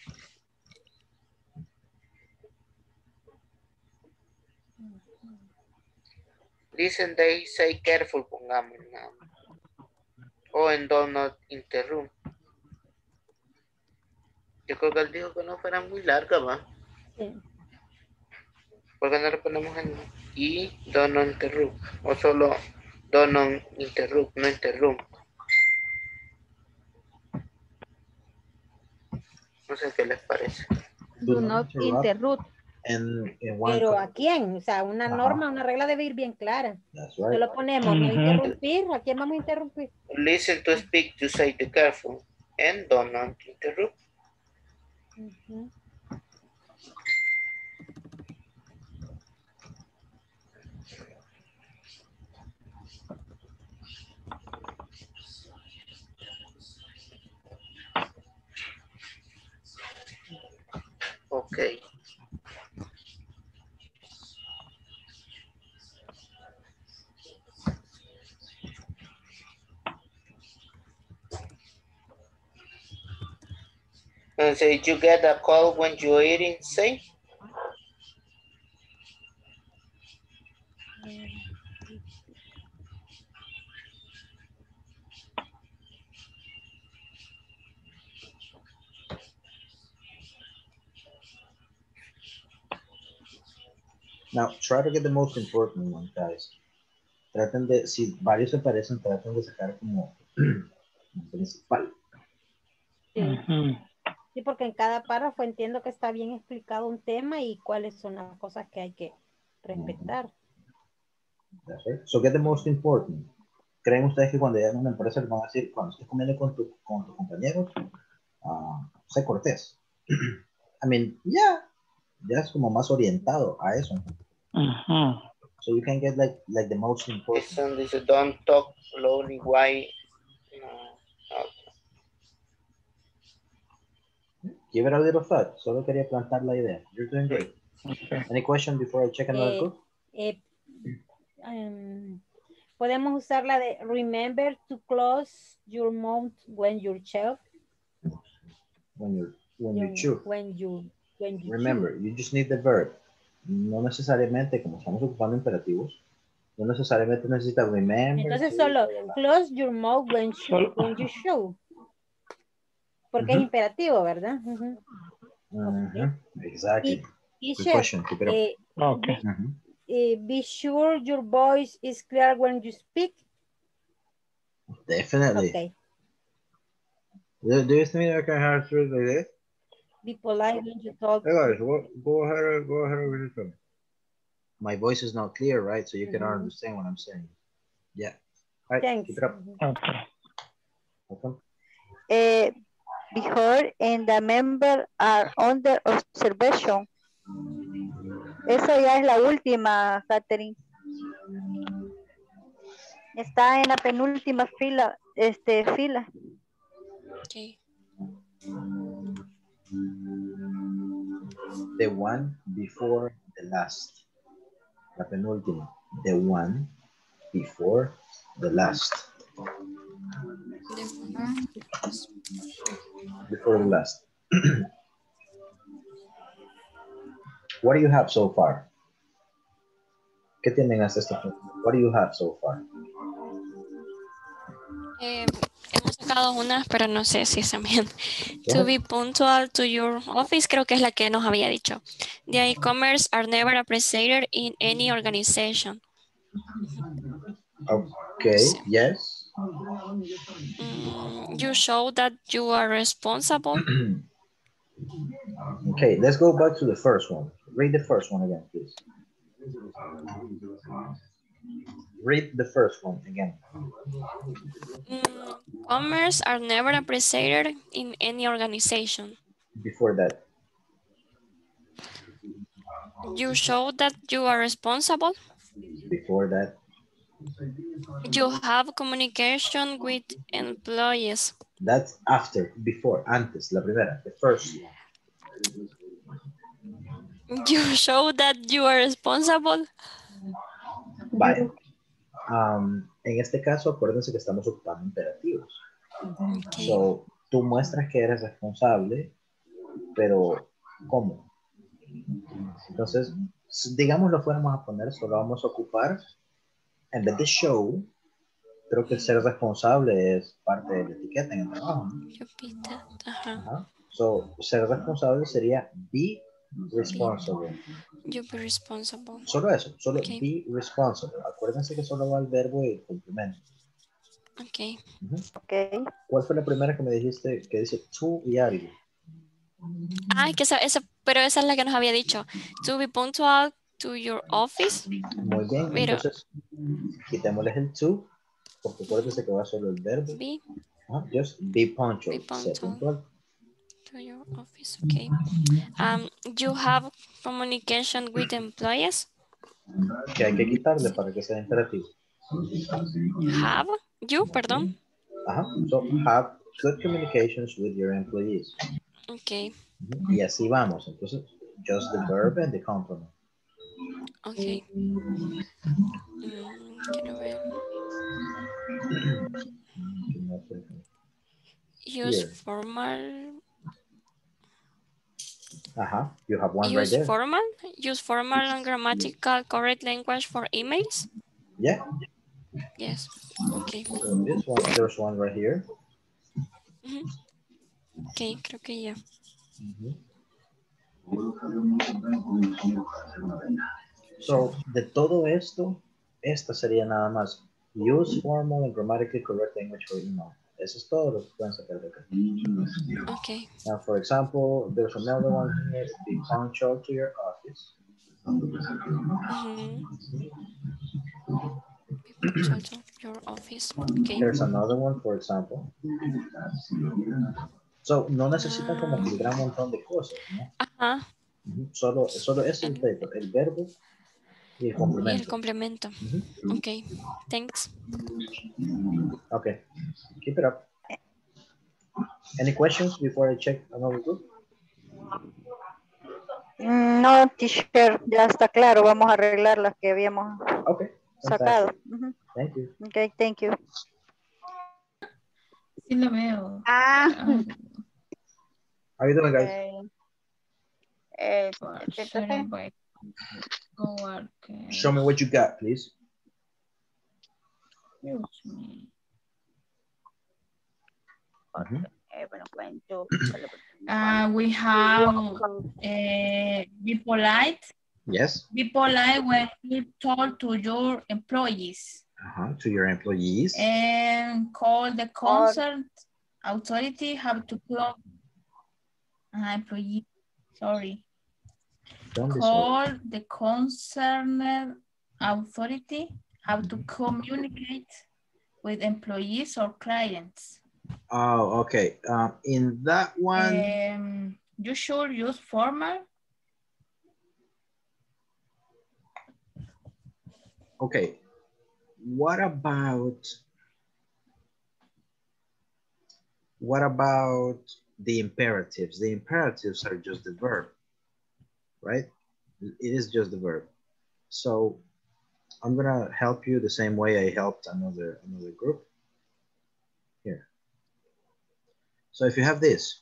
Listen, they say careful, pongamos nada. O en do not interrupt. Yo creo que él dijo que no fuera muy larga, va. Sí. ¿Por qué no le ponemos en y do not interrupt? O solo do not interrupt, no interrupt. No sé qué les parece. Do Do not interrupt. En, en Pero. ¿a quién? O sea, una Ajá. norma, una regla debe ir bien clara. That's No right. lo ponemos, no interrumpir. ¿A quién vamos a interrumpir? Listen to speak to say the careful and do not interrupt. Okay. And say you get a call when you're eating, say. Now, try to get the most important one, guys. Traten de, si varios se parecen, traten de sacar como principal. Sí. Ujú. Sí, porque en cada párrafo entiendo que está bien explicado un tema y cuáles son las cosas que hay que respetar. That's right. So get the most important. ¿Creen ustedes que cuando llegan a una empresa les van a decir, cuando estés comiendo con, tu, con tus compañeros, ah, sé cortés? [CLEARS THROAT] I mean, yeah, ya es como más orientado a eso. Ujú. So you can get like, like the most This important. one dice don't talk slowly, why? No. no. Give it a little thought. Solo quería plantar la idea. You're doing great. Any question before I check another Eh, book? eh, em, podemos usar la de remember to close your mouth when you chew. When you when you chew. When you, when you Remember, you just need the verb. No necesariamente, como estamos ocupando imperativos, no necesariamente necesita remember. Entonces to, solo close your mouth when, you- when you chew. Porque es imperativo, ¿verdad? Exactly. Y Good question. Eh, Okay. Eh, be sure your voice is clear when you speak. Definitely. Okay. Do, do you think I can have through like this? Be polite when you talk. Hey guys, go, go ahead, go ahead this one. My voice is not clear, right? So you cannot Mhm. understand what I'm saying. Yeah. All right, Thanks. keep it up. Okay. Welcome. Eh, be heard and the member are under observation. Esa ya es la última, Catherine. Está en la penúltima fila, este, fila. Okay. The one before the last. La penúltima. The one before the last. Before the last. [CLEARS THROAT] what do you have so far? ¿Qué tienen hasta este punto? What do you have so far? Eh, sacado unas, pero no sé si están bien. To be punctual to your office, creo que es la que nos había dicho. The e-commerce are never appreciated in any organization. Okay, yes. Mm, you show that you are responsible. Okay, let's go back to the first one. Read the first one again, please. Read the first one again. Mm, commerce are never appreciated in any organization. Before that. You show that you are responsible. Before that. You have communication with employees. That's after, before, antes, la primera, the first. You show that you are responsible. Vaya. Um, en este caso, acuérdense que estamos ocupando imperativos. So, tú muestras que eres responsable, pero ¿cómo? Entonces, digamos lo fuéramos a poner, solo vamos a ocupar, en vez de show, creo que ser responsable es parte de la etiqueta en el trabajo. ¿no? Ajá. So, ser responsable sería be responsible. You be responsible. Solo eso, solo be responsible. Acuérdense que solo va el verbo y el complemento. Ok. Ujú. ¿Cuál fue la primera que me dijiste que dice tú y algo? Ay, que esa, esa, pero esa es la que nos había dicho. To be punctual to your office. Muy bien, entonces quitémosles el to, porque acuérdense que va solo el verbo. Be Ah, Just be punctual. Be punctual. To your office. Okay. Um, you have communication with employees. Que hay que quitarle para que sea imperativo. Have you, perdón. Ajá. So, have good communications with your employees. Okay. Y así vamos. Entonces, just the verb and the complement. Okay. Mm, quiero ver. Use Here. formal. Ajá. You have one right there. formal. Use formal and grammatical correct language for emails. Yeah. Yes. Okay. So this one, there's one right here. Ujú. Okay, creo que ya. So, de todo esto, esta sería nada más use formal and grammatically correct language for email. Eso es todo lo que pueden sacar de acá. Okay. Now, for example, there's another one here, be punctual to your office. Punctual to your office. Okay. There's another one, for example. So, no necesitan como el gran montón de cosas, ¿no? Ajá. Ujú. Solo, solo es el, verbo, el verbo y el Y el complemento. complemento. Okay. Thanks. Okay, keep it up. Any questions before I check another group? Mm, No, teacher, ya está claro. Vamos a arreglar las que habíamos Okay, sacado. fantastic. Ujú. Thank you. Ok, thank you. Sí lo veo. Ah. How you doing, guys? Eh, Sharing. Show me what you got, please. Excuse me. Mhm. [CLEARS THROAT] Uh, we have uh, be polite. Yes, Be polite when you talk to your employees uh-huh. to your employees. and call the concert authority have to call uh, employee. Sorry. Call the concerned authority how to communicate with employees or clients. Oh, okay. Um, in that one, Um, you should use formal. okay. What about what about the imperatives? The imperatives are just the verb, right? It is just the verb. So I'm gonna help you the same way I helped another another group. Here. So if you have this,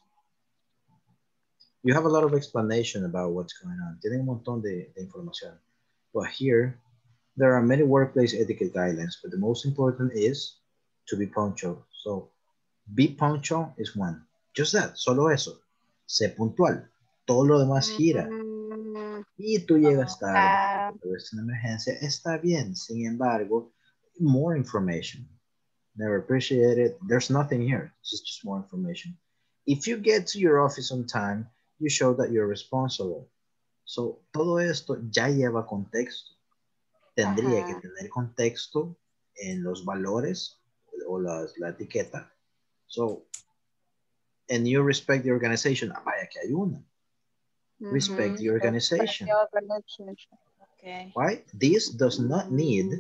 you have a lot of explanation about what's going on. Tienen un montón de, de información. But here, there are many workplace etiquette guidelines, but the most important is to be punctual. So be punctual is one. Just that, solo eso. Sé puntual. Todo lo demás gira. Mm-hmm. Y tú llegas tarde. Pero es una emergencia. Está bien. Sin embargo, more information. Never appreciate it. There's nothing here. It's just, just more information. If you get to your office on time, you show that you're responsible. So, todo esto ya lleva contexto. Tendría que tener contexto en los valores o las, la etiqueta. So, and you respect the organization. Ah, vaya que hay una. Respect the organization. Okay. Right? This does not need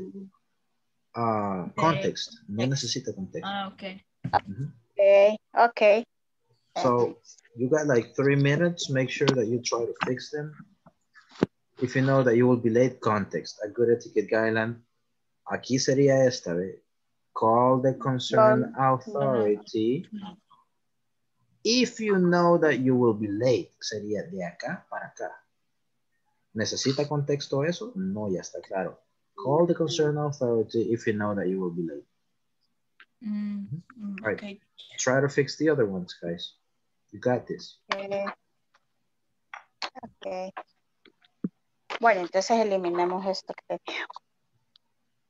uh, context. No necesita contexto. Ah, okay. Okay, okay. So you got like three minutes. Make sure that you try to fix them. If you know that you will be late, context. A good etiquette guideline. Aquí sería esta, ¿ve? Call the concerned authority. If you know that you will be late, sería de acá para acá. ¿Necesita contexto eso? No, ya está claro. Call the concerned authority if you know that you will be late. Mm, mm, Right. Try to fix the other ones, guys. You got this. Okay. Okay. Bueno, entonces eliminamos esto que tenía.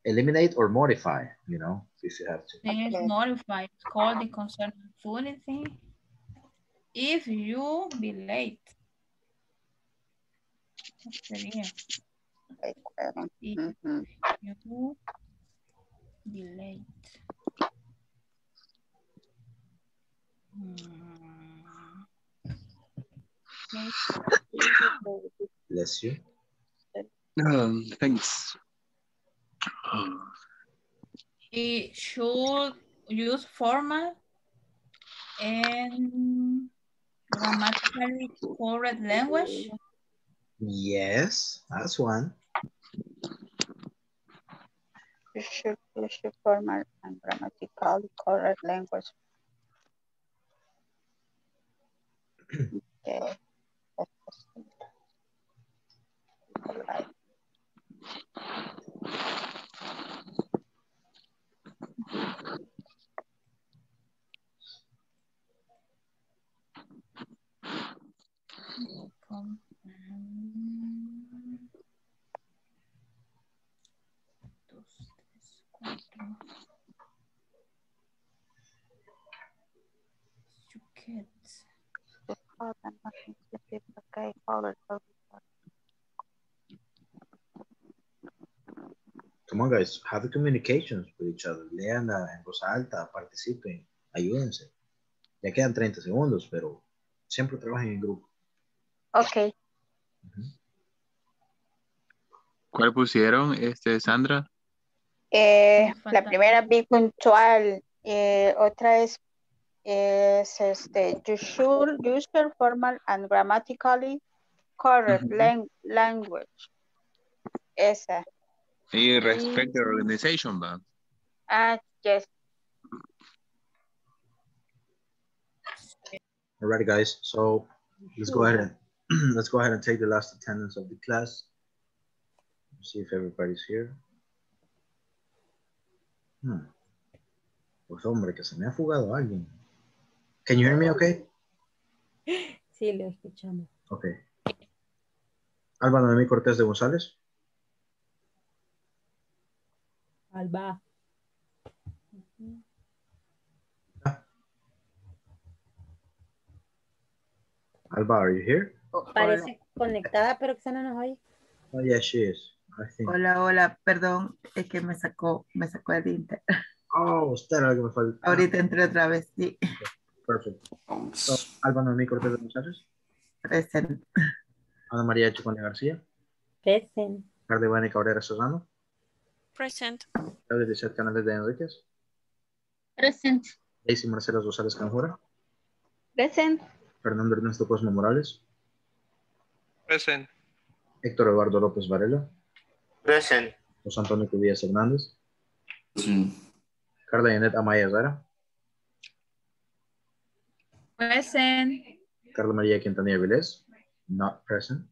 Eliminate or modify, you know, if you have to. Then it's modified. Call the concerned authority if you be late. Sería. If you be late. Bless you. Um, thanks. He should use formal and grammatically correct language. Yes, that's one. You should use your formal and grammatically correct language. Okay. Dos, tres, cuatro. You kids. Come on, guys. Have communications with each other. Lean en voz alta, participen, ayúdense. Ya quedan 30 segundos, pero siempre trabajen en grupo. Okay. ¿Cuál pusieron, este, Sandra? Eh, la primera be puntual, eh, otra es, es este, you should use your formal and grammatically correct Ujú. lang- language. Esa. Y respect the organization, va. Ah, yes. All right, guys. So let's go ahead and [CLEARS THROAT] let's go ahead and take the last attendance of the class. See if everybody's here. Hmm. Pues hombre, que se me ha fugado alguien. Can you hear me okay? [GASPS] Sí, lo escuchamos. Okay. Alba Noemí Cortés de González. Alba. Alba, are you here? Parece conectada, pero que no nos oye. Oh, yeah, she is. I think. Hola, hola, perdón, es que me sacó, me sacó el Inter. Oh, usted era la que me falta. Ahorita entré otra vez, sí. Perfect. So, Alba Noemí Cortés de González. Presente. Ana María Chicone García. Present. Cardivani Cabrera Serrano. Present. David Lizeth Canales de Enríquez. Present. Daisy Marcela Rosales Canjura. Present. Fernando Ernesto Cosmo Morales. Present. Héctor Eduardo López Varela. Present. José Antonio Cubías Hernández. Sí. Carla Yanet Amaya Zara. Present. Carla María Quintanilla Vilés. Not present.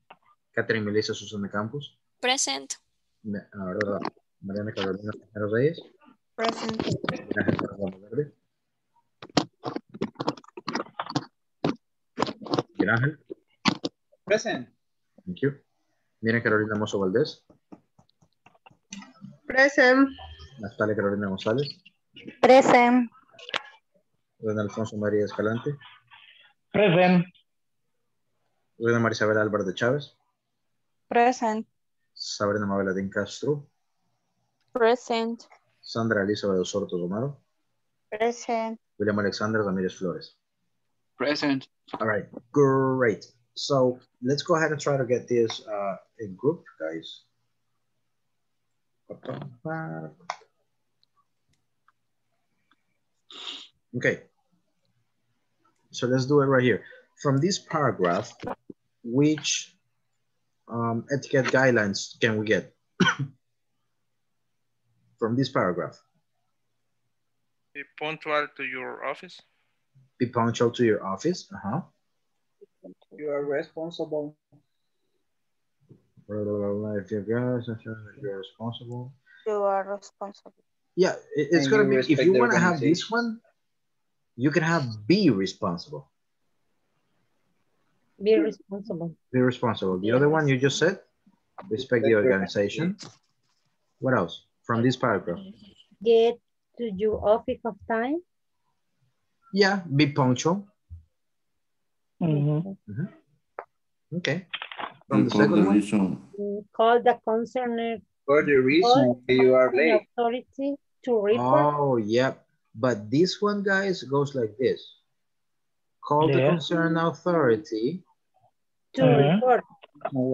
Catherine Melissa Susana Campos. Present. Mariana Carolina Reyes. Present. Ángel. Present. Thank you. Miriam Carolina Mozo Valdés. Present. Natalia Carolina González. Present. Don Alfonso María Escalante. Present. Doña Marisabel Álvarez de Chávez. Present. Sabrina Mabeladín Castro. Present. Sandra Elizabeth Osorto Romero. Present. William Alexander Ramírez Flores. Present. All right, great. So let's go ahead and try to get this uh, in group, guys. Okay. So let's do it right here. From this paragraph, which um, etiquette guidelines can we get? [COUGHS] From this paragraph, Be punctual to your office. be punctual to your office. Uh-huh. You are responsible. Blah, blah, blah, blah. If you're guys, you're responsible. You are responsible. Yeah, it- it's And gonna be, if you wanna have this one, you can have be responsible. Be responsible. Be responsible. The other one you just said, respect the organization. What else from this paragraph? Get to your office of time. Yeah, be punctual. Mhm. Okay. From the For the second one, reason, Mm, Call the concerned For the reason why you are late. authority to report. oh, yep. But this one, guys, goes like this. Call the Yeah. concerned authority. To Uh-huh. report.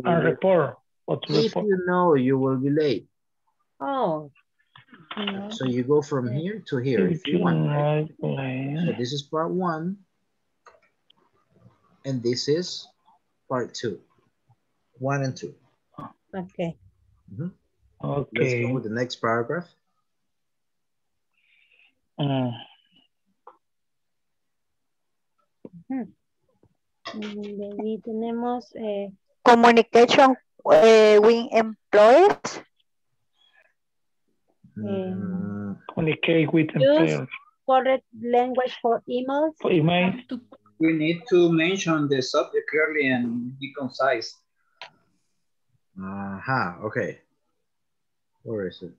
And report. What to If report? you know you will be late. Oh. So you go from here to here if you want. right? Like, like, So this is part one. And this is part two. One and two. Okay. Mhm. Let's Okay. go with the next paragraph. Mm. Mm, de ahí tenemos eh, Communication eh, with employees. Mm, Communicate with use correct language for emails. For email. We need to mention the subject clearly and be concise. Aha, okay. Where is it?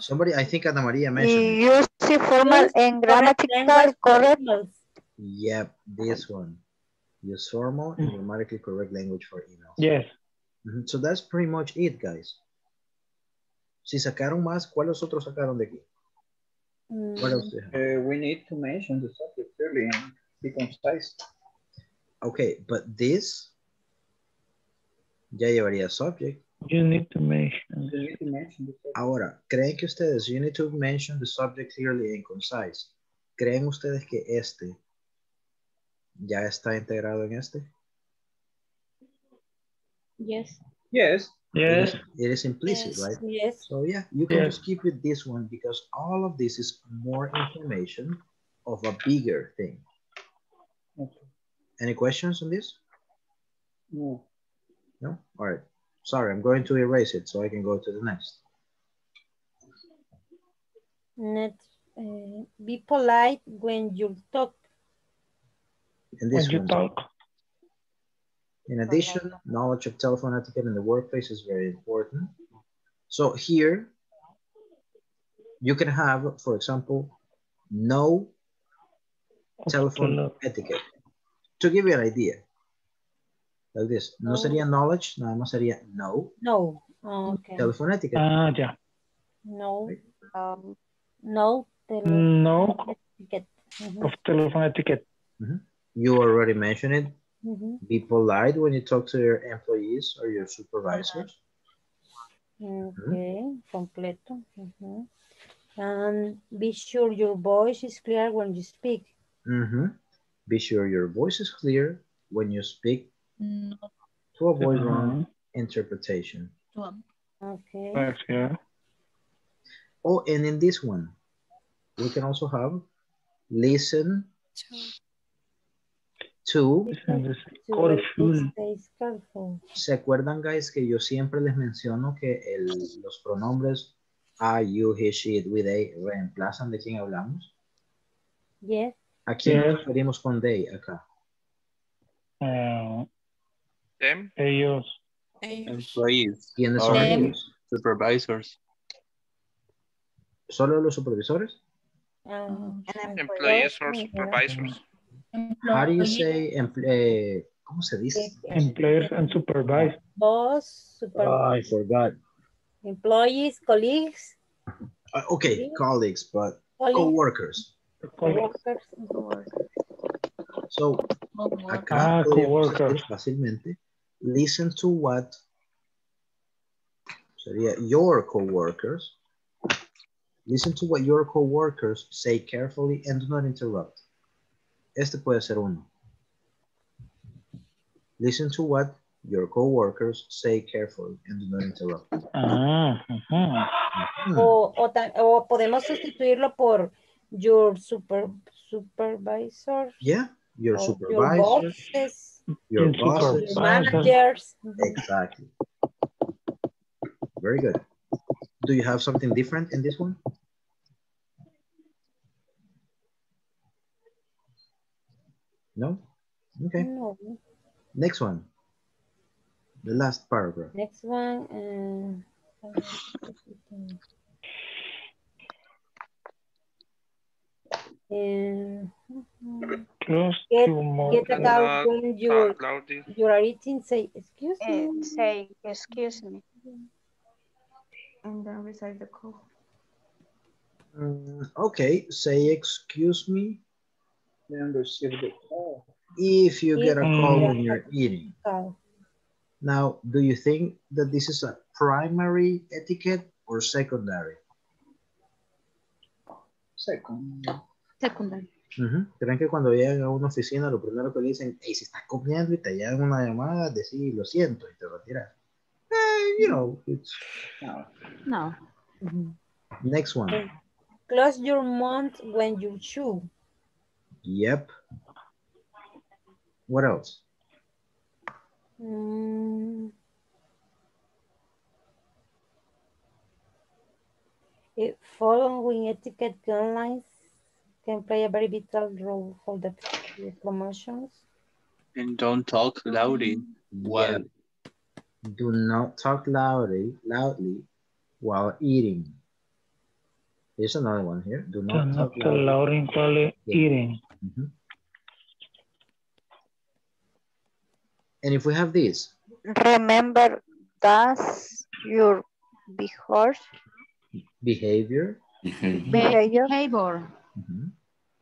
Somebody, I think Ana Maria mentioned it. Use formal and correct grammatical language for correct. Yep, this one. Use formal and grammatically correct language for emails. Yes. Mhm, So that's pretty much it, guys. Si sacaron más, ¿cuáles otros sacaron de aquí? What else do you have? Uh, we need to mention the subject clearly and be concise. Okay, but this ya llevaría subject. You need to mention. You need to mention the subject. Ahora, ¿creen que ustedes, you need to mention the subject clearly and concise? ¿Creen ustedes que este ya está integrado en este? Yes. Yes. It is, it is implicit, right? Yes. So yeah, you can Yes. just keep with this one because all of this is more information of a bigger thing. Okay. Any questions on this? No. No? All right. Sorry, I'm going to erase it so I can go to the next. Next, eh, be polite when you talk. And this When you talk. In addition, knowledge of telephone etiquette in the workplace is very important. So here, you can have, for example, no telephone etiquette. To give you an idea, like this, no No. sería knowledge, nada más sería no No. Oh, okay. telephone etiquette. Ah, ya. No. Um, no. tele- No etiquette. Mhm, of telephone etiquette. You already mentioned it. Mhm. Be polite when you talk to your employees or your supervisors. Okay, completo. ujú. And be sure your voice is clear when you speak. Mhm. Be sure your voice is clear when you speak to avoid wrong interpretation. Okay. Yes, yeah. Oh, and in this one, we can also have listen to. ¿Se acuerdan, guys, que yo siempre les menciono que el- los pronombres I, you, he, she, it, we, they reemplazan de quién hablamos? Yes. ¿A quién nos referimos con they acá? Eh, Them. ellos. Employees. ¿Quiénes or son ellos? Supervisors. ¿Solo los supervisores? Um, Employees or supervisors. How do you say, empl- eh, ¿cómo se dice? Employers and supervisors. Boss, super, Oh, I forgot. employees, colleagues. Uh, okay, colleagues, but Colleagues. co-workers. So, acá Ah, podríamos coworkers. decir fácilmente, listen to what sería your coworkers. Listen to what your co-workers say carefully and do not interrupt. Este puede ser uno. Listen to what your coworkers say carefully and do not interrupt. Ah, ajá. O, o, ta- o podemos sustituirlo por your super, supervisor. Yeah, your o Your bosses. your Your bosses. Your managers. Exactly. Very good. Do you have something different in this one? No? Okay. No. Next one. The last paragraph. Next one. Uh, um, Close get, to more. get about when you're, talk you are eating, say, excuse Eh, me. say, excuse me. And then recite the call. Mm, okay, say excuse me Then receive the call. if you get a call Mm. when you're eating. Now, do you think that this is a primary etiquette or secondary? Second. Secondary. Ujú. ¿Creen que cuando llegan a una oficina lo primero que le dicen, hey, si estás comiendo y te llegan una llamada, decir lo siento y te retiras? Eh, you know, it's... No. No. Next one. Close your mouth when you chew. Yep. What else? Mm. It, following etiquette guidelines can play a very vital role for the the promotions. And don't talk loudly while Do not talk loudly, loudly while eating. Here's another one here. Do not Not talk loudly. allowing while Yeah. eating. Mhm. And if we have this, Remember, does your behavior, behavior, behavior, Behavior.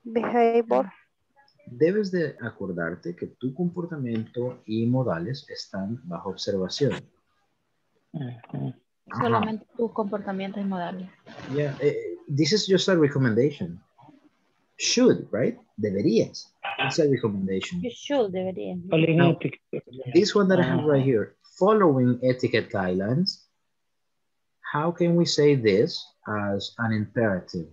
behavior debes de acordarte que tu comportamiento y modales están bajo observación. Solamente tus comportamientos y modales. Yeah, eh, this is just a recommendation. Should, right? Deberías. It's a recommendation. You should, debería. Following No. etiquette. This one that I have ah. right here, following etiquette guidelines, how can we say this as an imperative?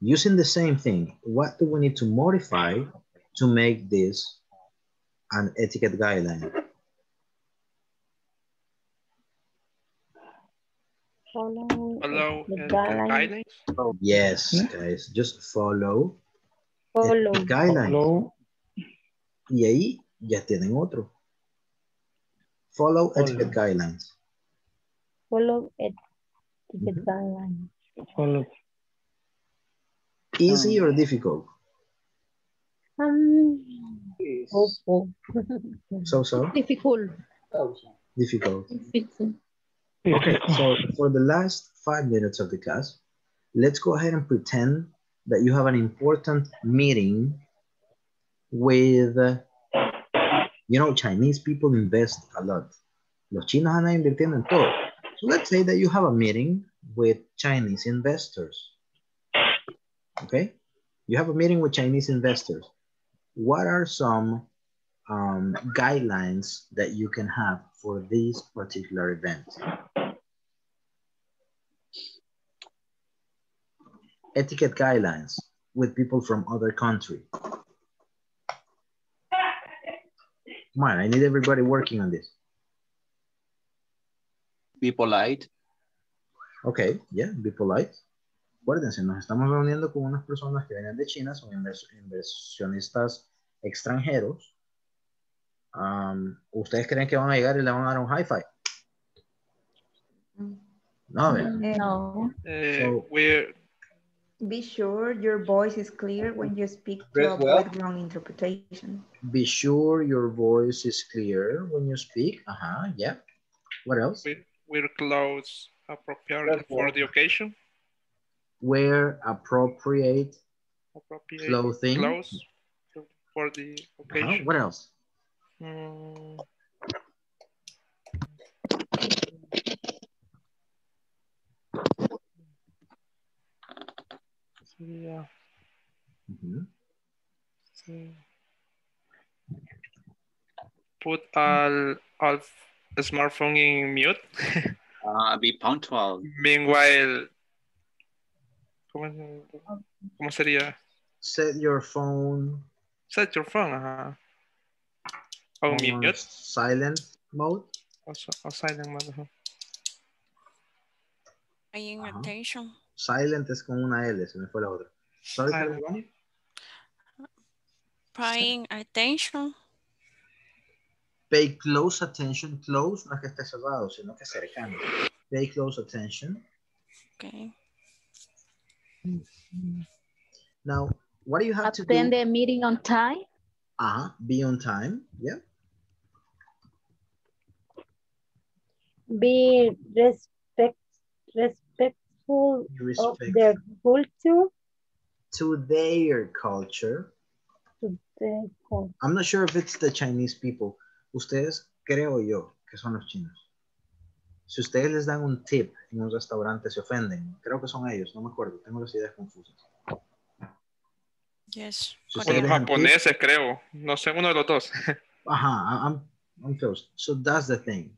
Using the same thing, what do we need to modify to make this an etiquette guideline? Following Follow the uh, guidelines. guidelines. Yes, guys, just follow Follow. etiquette guidelines. Follow. Y ahí ya tienen otro. Follow Follow. etiquette guidelines. Follow etiquette guidelines. Follow. Easy or difficult? Um, hopeful. So, so, Difficult. difficult. Difficult. Okay, [LAUGHS] so for the last five minutes of the class, let's go ahead and pretend that you have an important meeting with, you know, Chinese people invest a lot. Los chinos andan invirtiendo en todo. So let's say that you have a meeting with Chinese investors. Okay? You have a meeting with Chinese investors. What are some um, guidelines that you can have for this particular event? Etiquette guidelines with people from other country. Come on, I need everybody working on this. be polite. Ok, yeah, be polite. Acuérdense, nos estamos reuniendo con unas personas que vienen de China, son invers- inversionistas extranjeros. Um, ¿Ustedes creen que van a llegar y le van a dar un high five? No, vean. No. Uh, So- we're Be sure your voice is clear when you speak to avoid well. wrong interpretation. Be sure your voice is clear when you speak. Uh-huh, yeah. What else? we, we're close appropriately for the occasion. wear appropriate Appropriate clothing. clothes for the occasion. What else? Mm, yeah. Mhm. Sí. Put all all smartphone in mute. Uh, be punctual. Meanwhile, ¿cómo, cómo sería? Set your phone Set your phone, ajá. On on mute. silent mode. O, so- o silent mode, ajá. Paying Ajá. attention. Silent es con una L, se me fue la otra. Sorry, Silent. Carmen? Paying attention. Pay close attention. Close no es que esté cerrado, sino que cercano. Pay close attention. Okay. Now, what do you have to Attend do? the meeting on time. Uh-huh. Be on time. Yeah. Be respect, respect, respectful of their culture. To their culture. To their culture. I'm not sure if it's the Chinese people. Ustedes, creo yo, que son los chinos. Si ustedes les dan un tip en un restaurante, se ofenden. Creo que son ellos, no me acuerdo. Tengo las ideas confusas. Yes. Si ustedes los tip, japoneses, creo. No sé, uno de los dos. Ajá, I'm, I'm close. So that's the thing.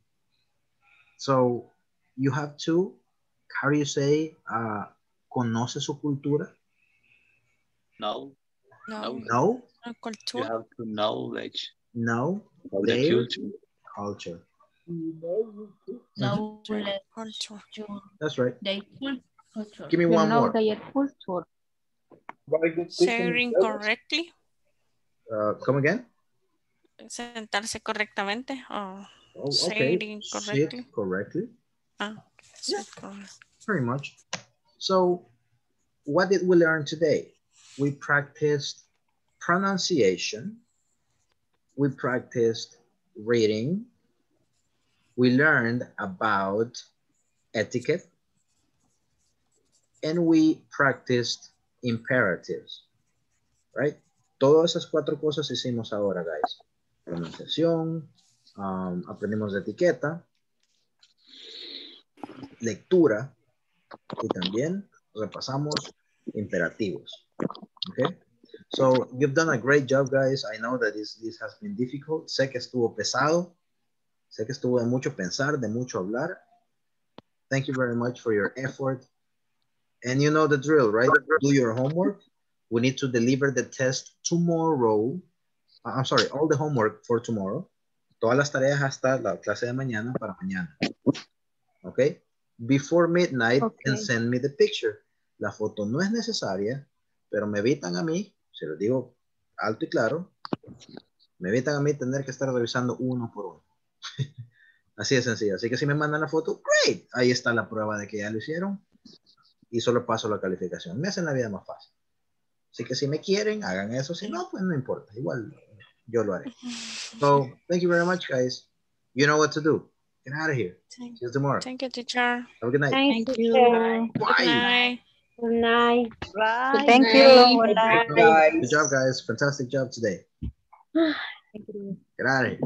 So you have to, how do you say, uh, conoce su cultura? No, No. No, La you have to knowledge no, the their culture. culture. No, Culture. That's right. they culture. Give me You one know more. their culture. Saying correctly. Uh, come again? Sentarse correctamente. Oh, Oh, okay. saying Sit correctly. correctly. Ah, correct. Very much. So, what did we learn today? We practiced pronunciation. We practiced reading. We learned about etiquette. And we practiced imperatives, right? Todas esas cuatro cosas hicimos ahora, guys. Pronunciación, um, aprendimos de etiqueta, lectura y también repasamos imperativos. Okay? So you've done a great job, guys. I know that this, this has been difficult. Sé que estuvo pesado. Sé que estuvo de mucho pensar, de mucho hablar. Thank you very much for your effort. And you know the drill, right? Do your homework. We need to deliver the test tomorrow. Uh, I'm sorry, all the homework for tomorrow. Todas las tareas hasta la clase de mañana para mañana. Okay? Before midnight and Okay. send me the picture. La foto no es necesaria, pero me evitan a mí, se lo digo alto y claro, me evitan a mí tener que estar revisando uno por uno. [LAUGHS] Así de sencillo. Así que si me mandan la foto, great. Ahí está la prueba de que ya lo hicieron. Y solo paso la calificación. Me hacen la vida más fácil. Así que si me quieren, hagan eso. Si no, pues no importa. Igual yo lo haré. So, thank you very much, guys. You know what to do. Get out of here. Thank, See you tomorrow. thank you, teacher. Have a good night. Thank, Thank you. you. Good night. Good night. Right. Thank you. Good night. Good job, guys. Fantastic job today. [SIGHS] Get out of here.